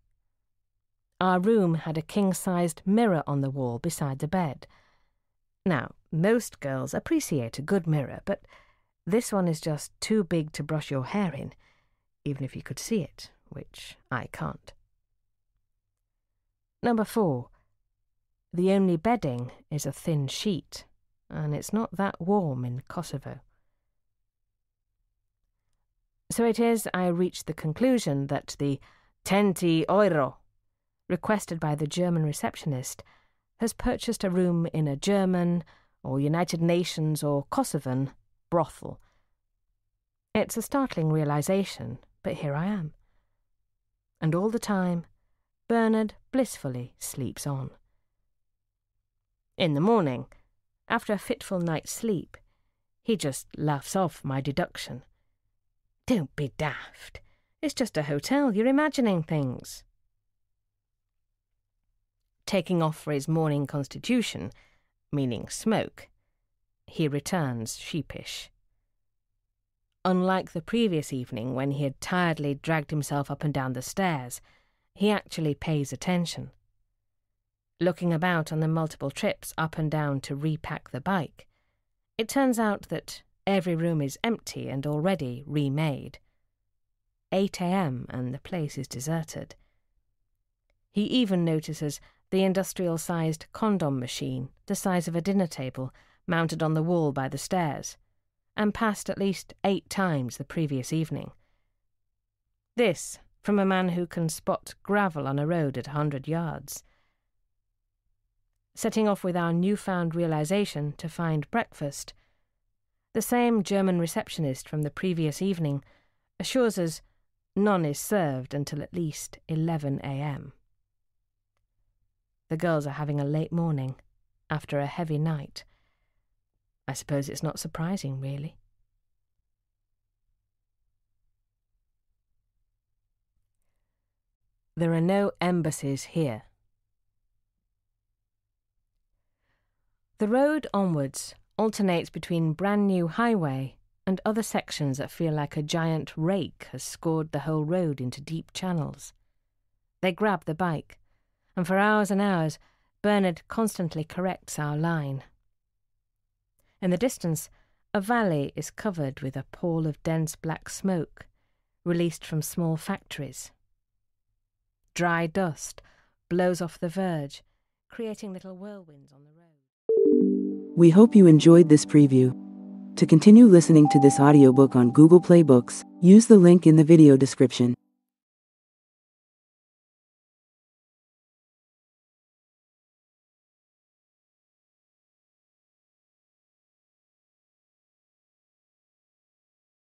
[SPEAKER 1] our room had a king sized mirror on the wall beside the bed. Now, most girls appreciate a good mirror, but this one is just too big to brush your hair in, even if you could see it which I can't. Number four, the only bedding is a thin sheet, and it's not that warm in Kosovo. So it is I reach the conclusion that the tenti euro requested by the German receptionist has purchased a room in a German or United Nations or Kosovan brothel. It's a startling realization, but here I am and all the time, Bernard blissfully sleeps on. In the morning, after a fitful night's sleep, he just laughs off my deduction. Don't be daft. It's just a hotel. You're imagining things. Taking off for his morning constitution, meaning smoke, he returns sheepish. Unlike the previous evening when he had tiredly dragged himself up and down the stairs, he actually pays attention. Looking about on the multiple trips up and down to repack the bike, it turns out that every room is empty and already remade. 8 a.m. and the place is deserted. He even notices the industrial sized condom machine, the size of a dinner table, mounted on the wall by the stairs and passed at least eight times the previous evening. This from a man who can spot gravel on a road at a hundred yards. Setting off with our newfound realization to find breakfast, the same German receptionist from the previous evening assures us none is served until at least 11 a.m. The girls are having a late morning after a heavy night. I suppose it's not surprising, really. There are no embassies here. The road onwards alternates between brand new highway and other sections that feel like a giant rake has scored the whole road into deep channels. They grab the bike, and for hours and hours, Bernard constantly corrects our line. In the distance, a valley is covered with a pall of dense black smoke, released from small factories. Dry dust blows off the verge, creating little whirlwinds on the road.
[SPEAKER 5] We hope you enjoyed this preview. To continue listening to this audiobook on Google Play Books, Use the link in the video description.